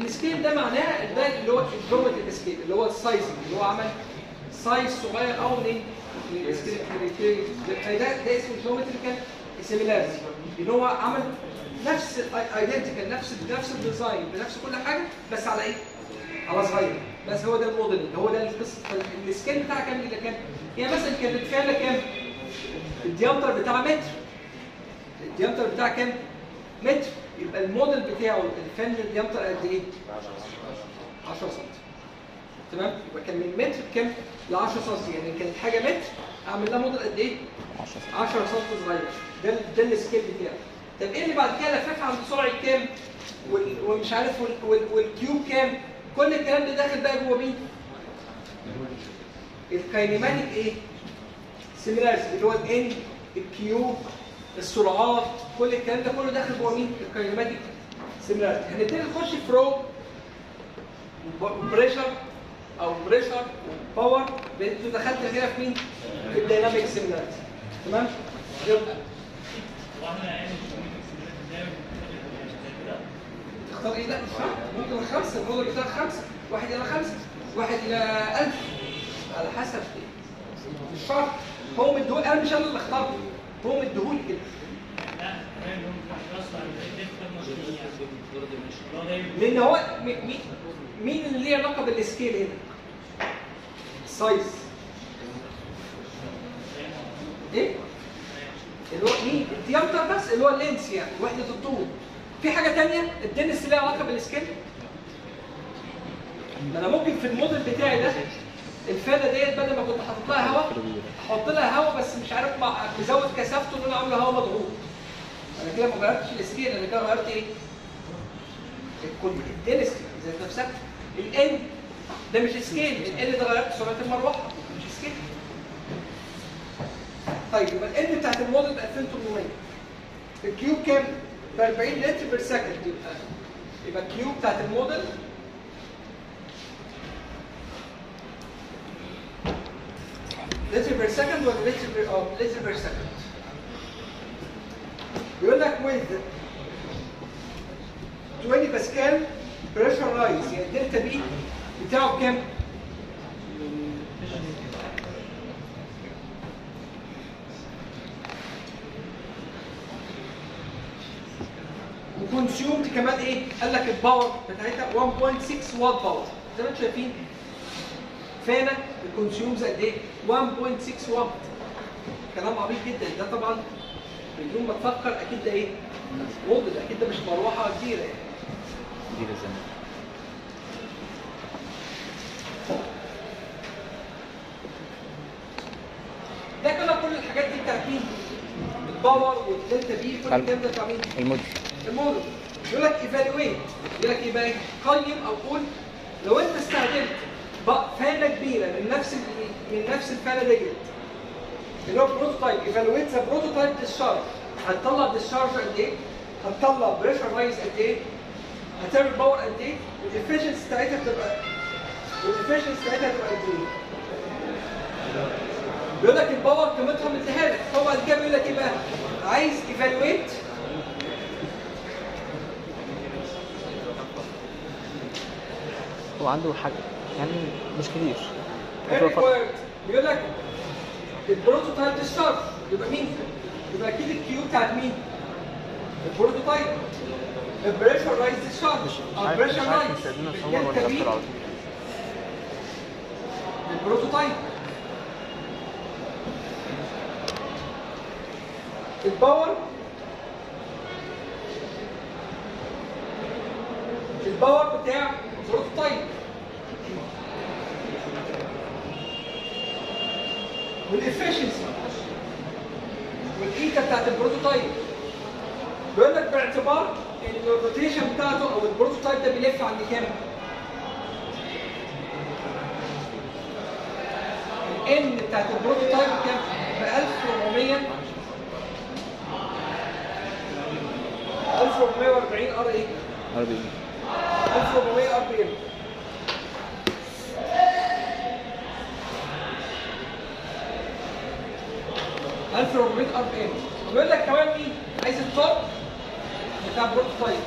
[SPEAKER 1] ال scale ده معناه ده اللي هو ال geometry scale اللي هو ال size اللي هو عمل size صغير قوي من ال scale فده ده اسمه geometrical similarity اللي هو عمل نفس identical نفس نفس ال design بنفس كل حاجة بس على إيه؟ على صغير بس هو ده الموديل هو ده القصة ال scale بتاعها كام إلى كام؟ يعني مثلا كانت فعلا كام؟ ال diameter بتاع متر ال diameter بتاع كام؟ متر يبقى الموديل بتاعه ال fan ال diameter قد إيه؟ 10 سم تمام؟ يبقى كان من متر بكام؟ ل 10 سم يعني كانت حاجة متر أعمل لها موديل قد إيه؟
[SPEAKER 2] 10
[SPEAKER 1] 10 سم صغير ده ده ال scale بتاعه طب إيه اللي بعد كده لففها عند سرعة كام؟ ومش عارف وال- وال- وال Q بكام؟ كل الكلام ده داخل بقى جوه مين؟ ال kinematic إيه؟ similarity اللي هو ال N ال Q السرعات كل الكلام ده كله داخل جوه مين؟ ال kinematic similarity هنبتدي نخش في rho pressure أو pressure power أنتوا دخلت هنا في مين؟ في ال dynamic similarity تمام؟ يبقى تختار إيه؟ لا مش شرط ممكن الخمسه الموديل بتاع خمسة. واحد إلى خمسة. واحد إلى 1000 على حسب. مش شرط هو مديهولي أنا مش أنا اللي اخترته. هو مديهولي كده. لأن هو مين مين اللي ليه علاقة بال scale هنا؟ ال size إيه؟ اللي هو مين؟ ال diameter بس اللي هو ال length يعني. وحده الطول. في حاجة ثانية ال density ليها علاقة بال scale؟ أنا ممكن في الموديل بتاعي ده ال fan ديت بدل ما كنت حاطط لها هواء أحط لها هواء بس مش عارف مزود كثافته إن أنا عامله هواء مضغوط. أنا كده ما غيرتش ال scale أنا كده غيرت إيه؟ الكل. ال density ذات نفسها. ال N ده مش scale ال N ده غيرت سرعة المروحة مش scale طيب يبقى ال N بتاعت الموديل ب 2800 ال Q بكام؟ ب 40 liter per second يبقى يبقى ال Q بتاعت ال model. liter per second ولا liter per آه liter per second بيقول لك with 20 pascal pressure rise يعني ال delta P بتاعه بكام؟ و consumed كمان إيه؟ قال لك ال power بتاعتها 1.6 watt power زي ما أنتم شايفين فانا ال consumes قد إيه؟ 1.6 واط كلام عبيط جدا ده طبعا بدون ما تفكر أكيد ده إيه؟ موديل أكيد ده مش مروحة كبيرة يعني
[SPEAKER 2] بالزمن
[SPEAKER 1] ده كده كل الحاجات دي بتاعت مين؟ ال power وال delta
[SPEAKER 2] P كل.
[SPEAKER 1] الكلام ده بتاع مين؟
[SPEAKER 2] ال
[SPEAKER 1] model ال model يقول لك evaluate يقول لك إيه بقى؟ قيم أو قول لو أنت استخدمت fan كبيرة من نفس من نفس ال fan ديت اللي هو prototype evaluate the prototype discharge هتطلع discharge قد إيه؟ هتطلع pressure rise قد إيه؟ هتعمل power قد إيه؟ وال efficiency بتاعتها بتبقى وال efficiency بتاعتها هتبقى قد إيه؟ بيقول لك ال power قيمتها مديها لك هو بعد كده بيقول لك إيه بقى؟ عايز
[SPEAKER 2] evaluate وعنده حاجة يعني مش كتير
[SPEAKER 1] بيقول لك ال prototype discharge يبقى مين؟ يبقى أكيد ال Q بتاعت مين؟ ال prototype ال pressure rise
[SPEAKER 2] discharge
[SPEAKER 1] ال
[SPEAKER 2] pressure rise
[SPEAKER 1] ال
[SPEAKER 2] prototype ال power ال power بتاع ال
[SPEAKER 1] prototype وال efficiency وال eta بتاعت ال prototype بيقول لك باعتبار ان ال rotation بتاعته أو ال prototype ده بيلف عند كام؟ ال N بتاعت ال prototype كام؟ ب 1400 1440 R E
[SPEAKER 2] 40 P
[SPEAKER 1] 1400 RPM ألف وربعمية RPM بيقول لك كمان مين؟ عايز التوب بتاع ال prototype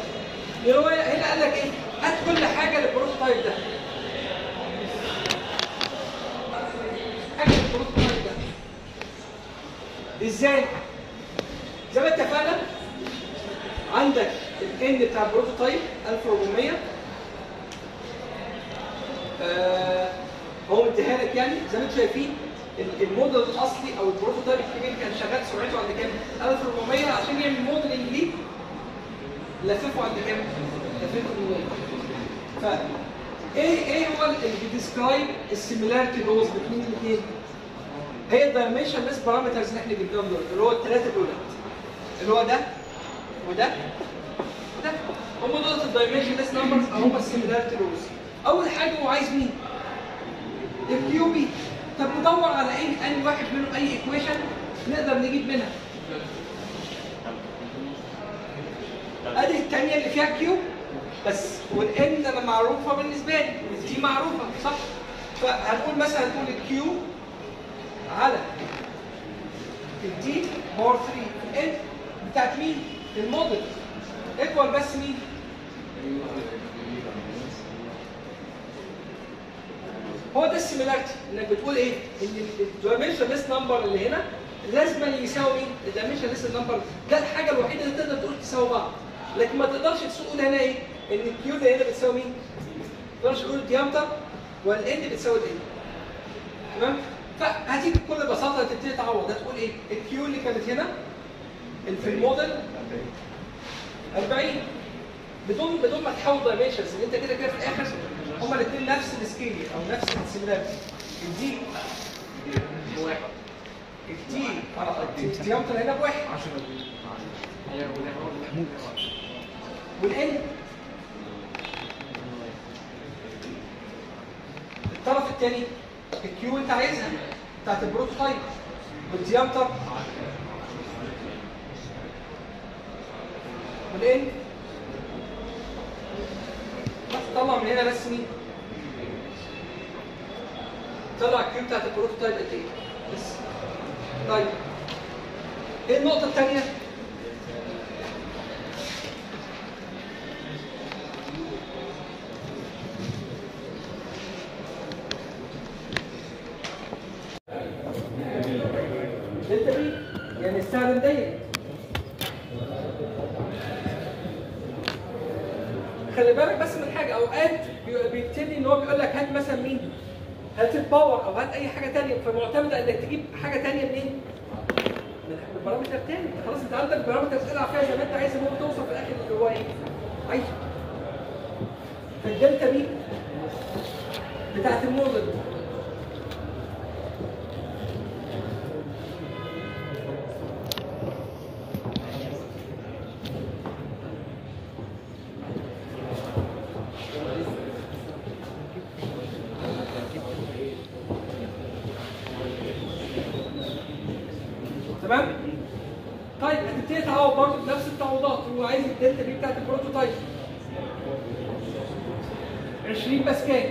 [SPEAKER 1] اللي هو هنا قال لك إيه؟ هات كل حاجة لل prototype ده حاجة لل prototype ده إزاي؟ زي ما اتفقنا عندك ال N بتاع ال prototype 1400 آه هو مديها لك يعني زي ما أنتم شايفين ال- الموديل الأصلي أو ال prototype الكبير كان شغال سرعته عند كام؟ 1400 عشان يعمل modeling ليه لففه عند كام؟ 2800 ف إيه إيه هو اللي بي describe ال similarity laws بين الاثنين؟ هي ال dimensionless parameters اللي إحنا جبناهم دول اللي هو الثلاثه دول اللي هو ده وده وده هم دول ال dimensionless numbers أو هم ال similarity laws أول حاجة هو عايز مين؟ ال Q P طب ندور على أي اني واحد منهم أي equation نقدر نجيب منها. أدي الثانية اللي فيها Q بس وال N أنا معروفة بالنسبة لي دي معروفة صح؟ فهنقول مثلا هنقول ال Q على ال D power 3 ال N بتاعت مين؟ ال model. equal بس مين؟ هو ده ال similarity إنك بتقول إيه؟ إن ال dimensionless number اللي هنا لازم يساوي مين؟ ال dimensionless number ده الحاجة الوحيدة اللي تقدر تقول تساوي بعض لكن ما تقدرش تقول هنا إيه؟ إن ال Q ده هنا بتساوي مين؟ ما تقدرش تقول ال diameter وال N بتساوي ال N تمام؟ فهتيجي بكل بساطة تبتدي تعوض هتقول إيه؟ ال Q اللي كانت هنا في الموديل 40 بدون بدون ما تحول dimensions ان أنت كده كده في الآخر هما الاثنين نفس ال scale أو نفس ال similarity ال D بواحد ال D ال diameter هنا بواحد. وال N؟ الطرف الثاني ال Q أنت عايزها بتاعت ال prototype. وال diameter. بس طلع من هنا بس مين؟ طلع ال Q بتاعت ال prototype قد إيه؟ بس طيب إيه النقطة الثانية؟ delta P يعني استخدم ديت خلي بالك بس من حاجة اوقات بي- بيبتدي ان هو بيقول لك هات مثلا مين؟ هات ال power أو هات اي حاجة ثانية فمعتمده انك تجيب حاجة ثانية منين؟ من من parameter ثاني خلاص انت عندك parameter تلعب فيها زي ما انت عايز المهم توصل في الآخر اللي هو إيه؟ عايزه فال delta P بتاعت الموديل تمام؟ طيب هتبتدي تعوض برضه بنفس التعويضات هو عايز ال delta P بتاعت ال prototype 20 باسكال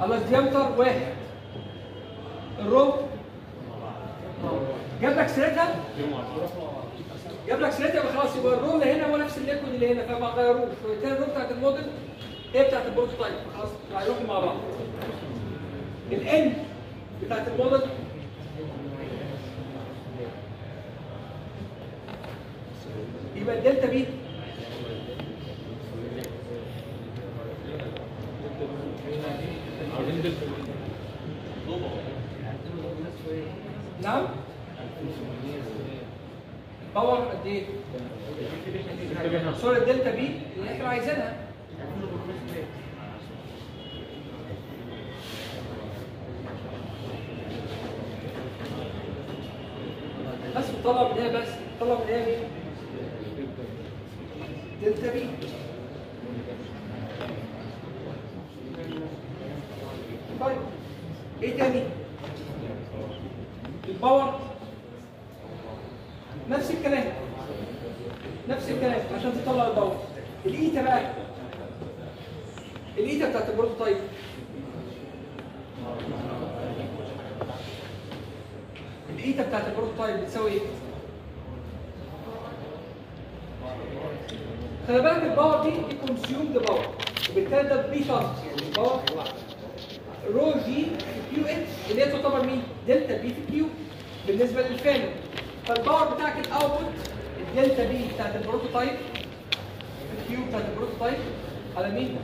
[SPEAKER 1] على ال diameter واحد ال rho جاب لك سيرتها جاب لك سيرتها يبقى خلاص يبقى ال rho اللي هنا هو نفس ال liquid اللي هنا فما غيروش فبالتالي ال rho بتاعت الموديل هي بتاعت ال prototype خلاص هيروحوا مع بعض ال N بتاعت الموديل يبقى ال delta P نعم power قد إيه؟ صورة ال delta P اللي إحنا عايزينها تطلع من هنا بس تطلع من هنا مين؟ delta P طيب إيه تاني؟ ال power نفس الكلام نفس الكلام عشان تطلع ال power ال eta بقى ال eta بتاعت ال prototype ال eta بتاعت ال prototype بتساوي إيه؟ خلي بالك ال power دي دي consumed power وبالتالي ده P شرط يعني ال power rho g في Q H اللي هي تعتبر مين؟ delta P في Q بالنسبة لل fan فال power بتاعك الاوتبوت الدلتا بي بتاعت البروتوتايب الكيو بتاعت البروتوتايب على مين؟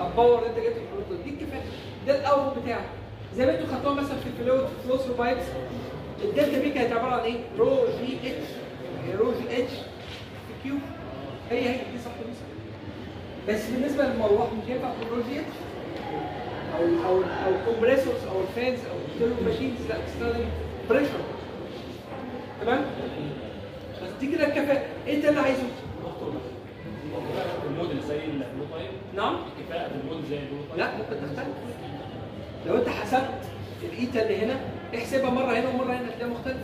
[SPEAKER 1] ال power اللي انت جبته في ال prototype دي الكفاءه ده ال output بتاعك زي ما أنتوا خدتوها مثلا في ال fluid flow through pipes ال delta P كانت عباره عن إيه؟ رو جي اتش رو جي اتش كيو هي هي دي صح دي صح. بس بالنسبة للمروحة مش هينفع g H أو أو أو ال compressors أو ال fans أو ال turbo machines لا بتستخدم pressure تمام؟ بس دي كده الكفاءة. انت اللي عايزه؟
[SPEAKER 3] الموديل زي ال prototype
[SPEAKER 1] نعم
[SPEAKER 3] كفاءة الموديل زي ال prototype
[SPEAKER 1] لا ممكن تختلف. لو أنت حسبت ال eta اللي هنا احسبها مرة هنا ومرة هنا هتلاقيها مختلفة.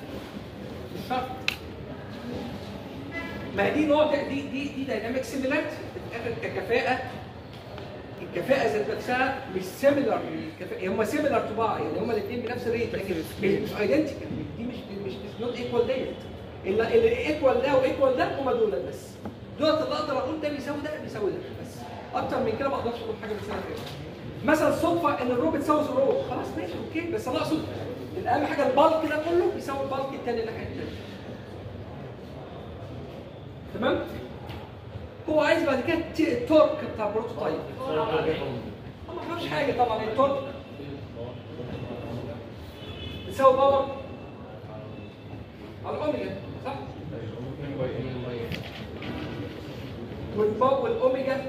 [SPEAKER 1] مش شرط. ما دي نوع دي دي دي dynamic similarity ككفاءه الكفاءه ذات نفسها مش similar هم similar to بعض. يعني هم الاثنين بنفس ال rate لكن مش identical دي مش مش مش not equal that اللي equal ده و equal ده هم دول بس. دول اللي أقدر أقول ده بيساوي ده بيساوي ده بس. أكتر من كده ما أقدرش أقول حاجة بتساوي كده. مثلا صدفة إن ال rho بتساوي ال rho خلاص ماشي okay. بس أنا اقصد اهم حاجة ال bulk ده كله بيساوي ال bulk الثاني الناحية الثانية تمام؟ هو عايز بعد كده ال torque بتاع ال prototype ما فيهوش حاجة طبعا ال torque بتساوي power. على الأوميجا صح؟ وال power وال omega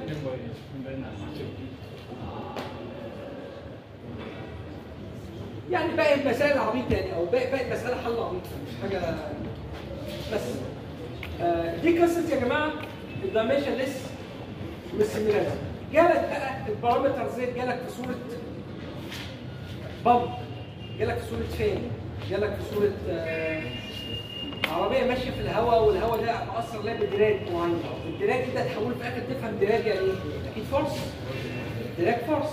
[SPEAKER 1] يعني باقي المسائل عبيط تاني أو باقي المساله حل عبيط مش حاجة بس. دي قصة يا جماعة ال dimensionless وال similarity جالك بقى ال parameter زي جالك في صورة pump جالك في صورة fan جالك في صورة آه عربية ماشية في الهواء والهواء ده مأثر لها ب drag معين. ال drag ده تحوله في الآخر تفهم drag يعني إيه؟ أكيد force drag force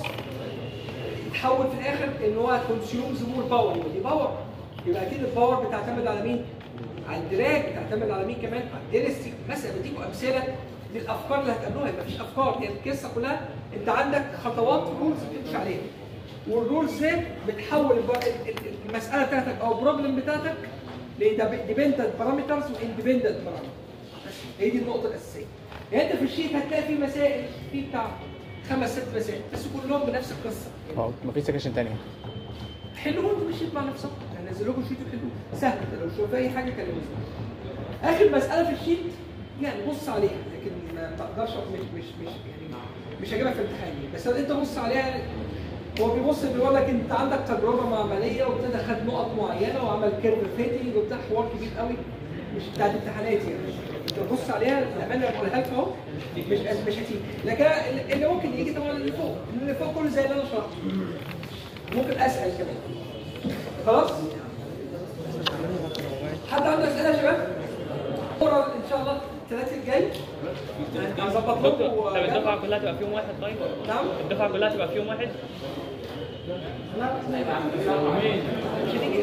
[SPEAKER 1] يتحول في الآخر إن هو consumes more power يبقى دي power يبقى أكيد ال power بتعتمد على مين؟ على ال drag بتعتمد على مين كمان؟ على ال density مثلا بديكم أمثلة للأفكار اللي هتقابلوها. يبقى مفيش أفكار. هي القصة كلها أنت عندك خطوات rules بتمشي عليها. وال rules دي بتحول المسألة بتاعتك أو ال problem بتاعتك ل dependent parameters و independent parameters هي دي النقطة الأساسية. يعني أنت في ال sheet هتلاقي في مسائل في بتاع خمس ست مسائل. بس كلهم بنفس القصة.
[SPEAKER 2] آه مفيش section تانية.
[SPEAKER 1] حلوة أنتوا بال sheet مع نفسكم هنزل لكم sheet وحلوه سهل لو شوف أي حاجة كلموني آخر مسألة في ال sheet يعني بص عليها لكن ما تقدرش مش مش مش يعني مش هجيبها في الامتحان بس أنت بص عليها هو بيبص بيقول لك أنت عندك تجربة معملية وابتدى خد نقط معينة وعمل curve fitting وبتاع حوار كبير قوي. مش بتاعت امتحانات يعني. أنت بص عليها الامانه اللي بقولها لك أهو. مش مش هتيجي. لكن اللي ممكن يجي طبعا اللي فوق. اللي فوق كله زي اللي أنا شرحته. ممكن أسأل كمان. خلاص؟ حد عنده أسئلة يا شباب؟ بكره إن شاء الله. الثلاث الجاي.
[SPEAKER 3] دكتور
[SPEAKER 1] لكم
[SPEAKER 3] طب الدفعة كلها تبقى في يوم واحد طيب؟
[SPEAKER 1] نعم.
[SPEAKER 3] الدفعة كلها تبقى في يوم واحد؟
[SPEAKER 1] مش هتيجي